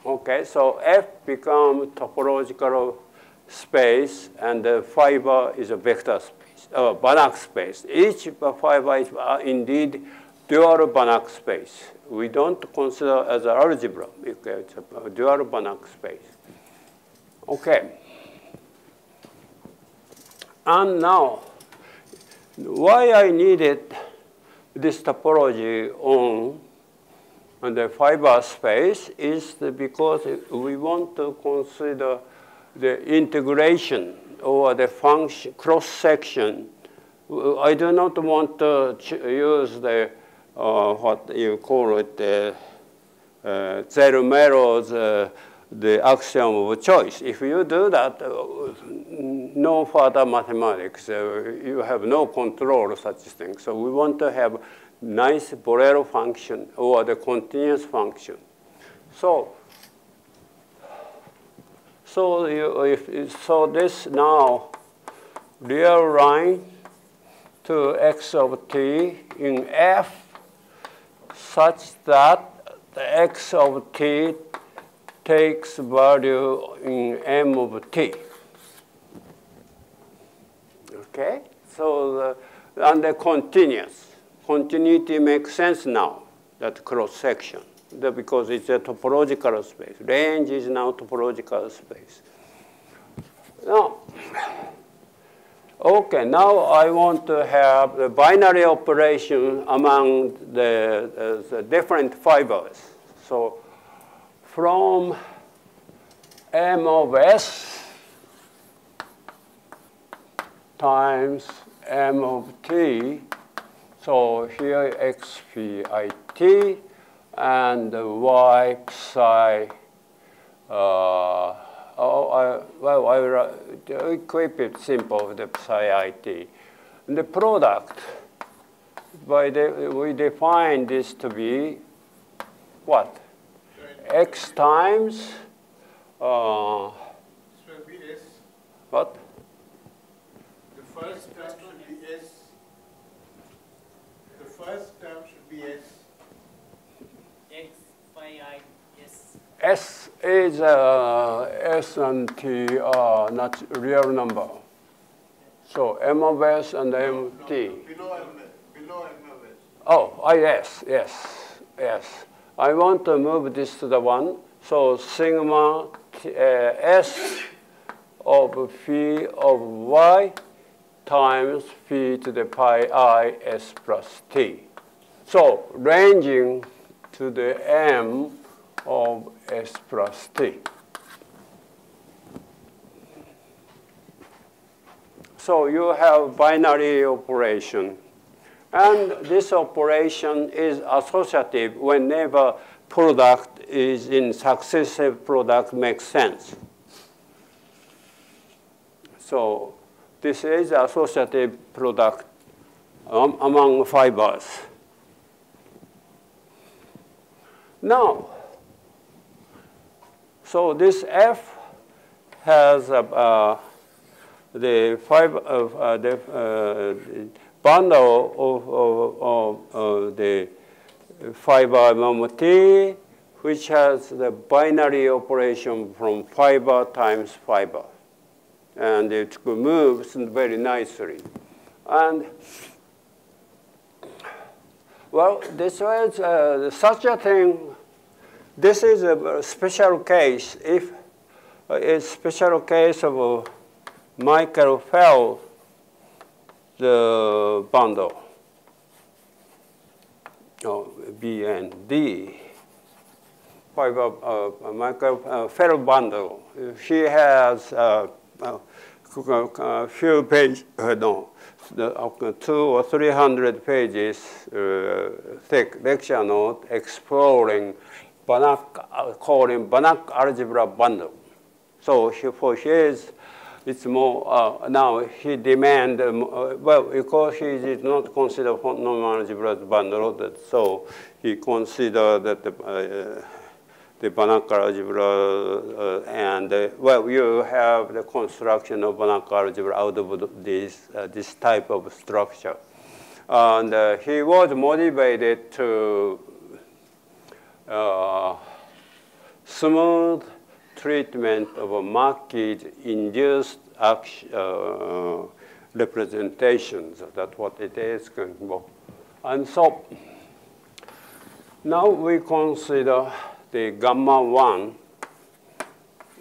Okay, so F become topological space and the fiber is a vector space, uh, Banach space. Each fiber is uh, indeed dual Banach space. We don't consider as an algebra, okay, it's a dual Banach space. Okay. And now, why I needed this topology on the fiber space is because we want to consider the integration or the function cross section. I do not want to use the uh, what you call it uh, Zermelo's uh, the axiom of choice. If you do that, uh, no further mathematics. Uh, you have no control of such things. So we want to have nice Borel function or the continuous function. So, so you, if, so this now real line to x of t in f such that the x of t takes value in m of t. Okay, so the, and the continuous. Continuity makes sense now, that cross section, because it's a topological space. Range is now topological space. Now, okay, now I want to have the binary operation among the, the different fibers. So from M of S times M of T, so here X phi I T and Y psi, uh, oh, I, well, I will keep it simple with the psi I T. The product, by the, we define this to be what? x times uh, what? The first term should be s. The first term should be s. X phi i s. Is uh, S and T are not real number. So M of S and M of T. Below m, below m of s. Oh, I yes, yes, yes. I want to move this to the one. So sigma t, uh, S of phi of y times phi to the pi i s plus t. So ranging to the m of s plus t. So you have binary operation and this operation is associative whenever product is in successive product makes sense. So this is associative product um, among fibers. Now, so this F has uh, uh, the fiber of uh, the uh, bundle of, of, of the fiber MMT, which has the binary operation from fiber times fiber. And it moves very nicely. And well, this was uh, such a thing. This is a special case. If uh, a special case of uh, Michael Fell the bundle, oh, B and D, fiber, uh, micro, uh, ferro bundle. He has uh, a few pages, uh, no, uh, two or three hundred pages uh, thick lecture note exploring Banach, uh, calling Banach algebra bundle. So he, for his it's more, uh, now he demand, um, uh, well, because he did not consider normal algebra bundle, so he considered that the, uh, the Banach algebra uh, and, well, you have the construction of Banach algebra out of this, this type of structure. And he was motivated to uh, smooth treatment of a Mackey-induced uh, representations. That's what it is. And so now we consider the gamma 1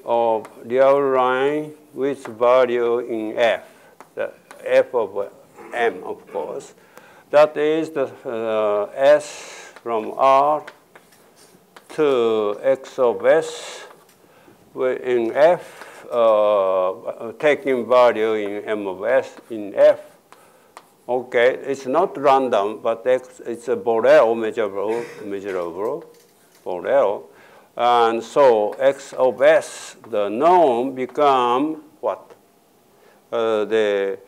of real line with value in f, the f of m, of course. That is the uh, s from R to x of s in f, uh, taking value in m of s in f. Okay, it's not random, but x, it's a Borel measurable, measurable, Borel. And so x of s, the norm, become what? Uh, the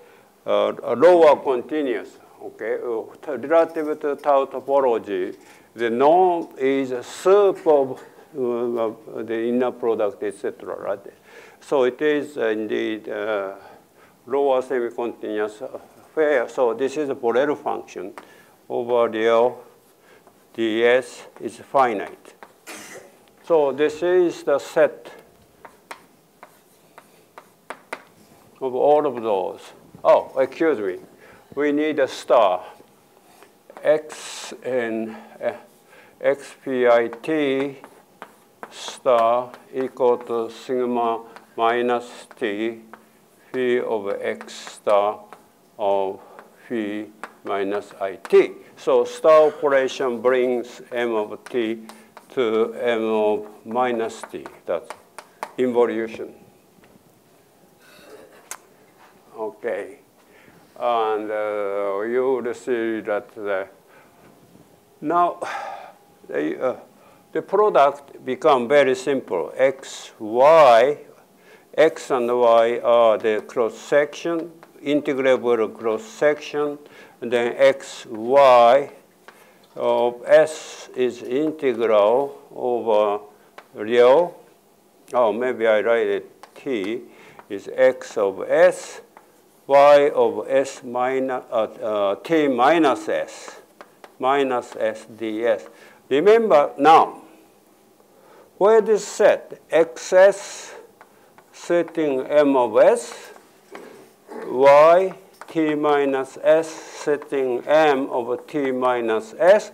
uh, lower continuous, okay? Uh, relative to tau topology, the norm is a sup of uh, the inner product, etc. Right? So it is indeed uh, lower semi-continuous. So this is a Borel function over the ds is finite. So this is the set of all of those. Oh, excuse me. We need a star. X and uh, XPIT star equal to sigma minus t phi over x star of phi minus it. So star operation brings m of t to m of minus t. That's involution. Okay. And uh, you will see that the, now, they, uh, the product become very simple. X, Y, X and Y are the cross section, integrable cross section, and then X, Y of S is integral over real. Oh, maybe I write it T is X of S, Y of S minus, uh, uh, T minus S, minus S ds. Remember now, where this set, xs setting m of s, y t minus s setting m of t minus s,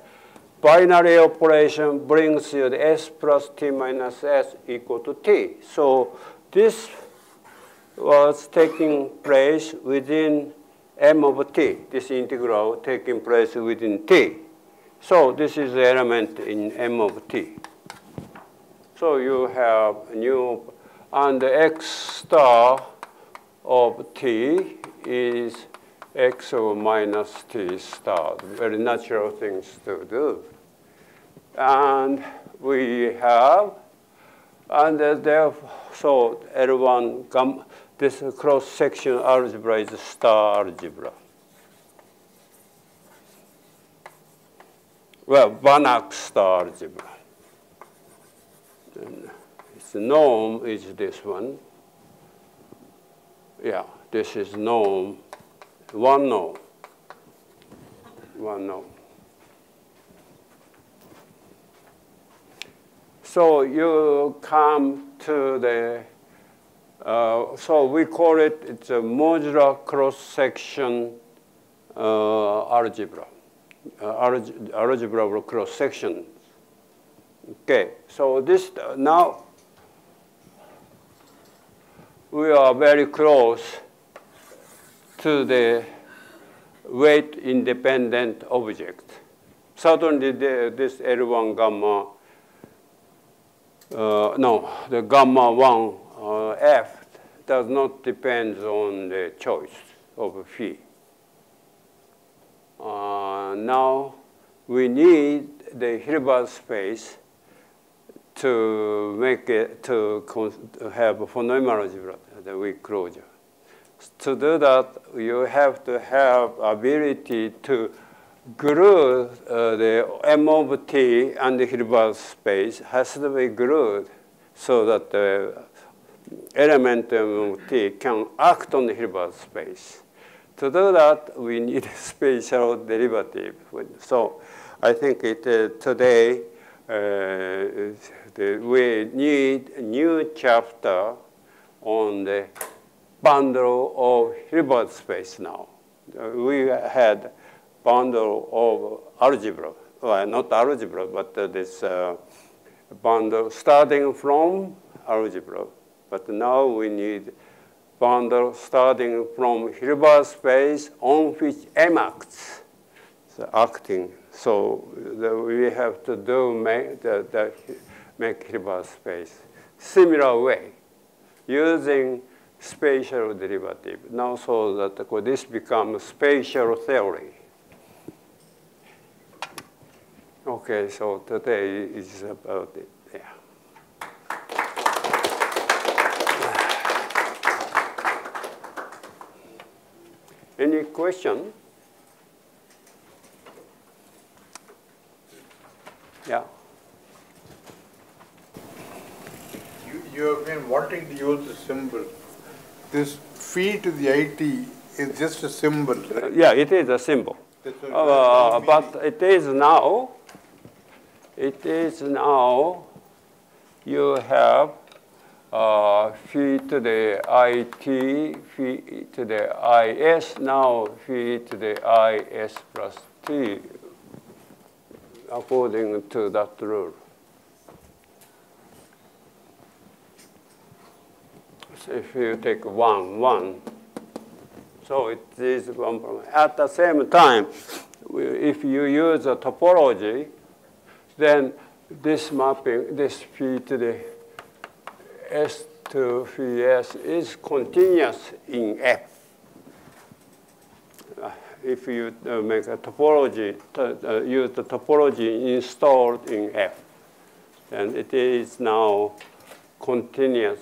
binary operation brings you the s plus t minus s equal to t. So this was taking place within m of t, this integral taking place within t. So this is the element in m of t. So you have new, and the x star of t is x over minus t star, very natural things to do. And we have, and therefore, so L1, this cross-section algebra is star algebra. Well, Banach star algebra. Its norm is this one. Yeah, this is norm, one norm, one norm. So you come to the, uh, so we call it, it's a modular cross-section uh, algebra, uh, algebra cross-section Okay, so this now we are very close to the weight independent object. Certainly the, this L1 gamma, uh, no, the gamma 1 uh, F does not depend on the choice of phi. Uh, now we need the Hilbert space to make it to, to have a von Neumann algebra, the weak closure. To do that, you have to have ability to glue uh, the M of t and the Hilbert space has to be glued so that the element of t can act on the Hilbert space. To do that, we need a spatial derivative. So I think it, uh, today uh, the, we need a new chapter on the bundle of Hilbert space now. Uh, we had bundle of algebra, well, not algebra, but uh, this uh, bundle starting from algebra. But now we need bundle starting from Hilbert space on which M acts, so acting. So the, we have to do make, the, the, make Hilbert space similar way using spatial derivative. Now so that this becomes spatial theory. Okay, so today is about it. Yeah. Any question? Yeah. You, you have been wanting to use the symbol. This fee to the IT is just a symbol, right? Yeah, it is a symbol. Uh, but it is now, it is now, you have uh, phi to the IT, phi to the IS, now phi to the IS plus T, according to that rule. So if you take one, one, so it is one problem. At the same time, if you use a topology, then this mapping, this phi to the S to phi S is continuous in F. Uh, If you uh, make a topology, to- uh, use the topology installed in F, then it is now continuous.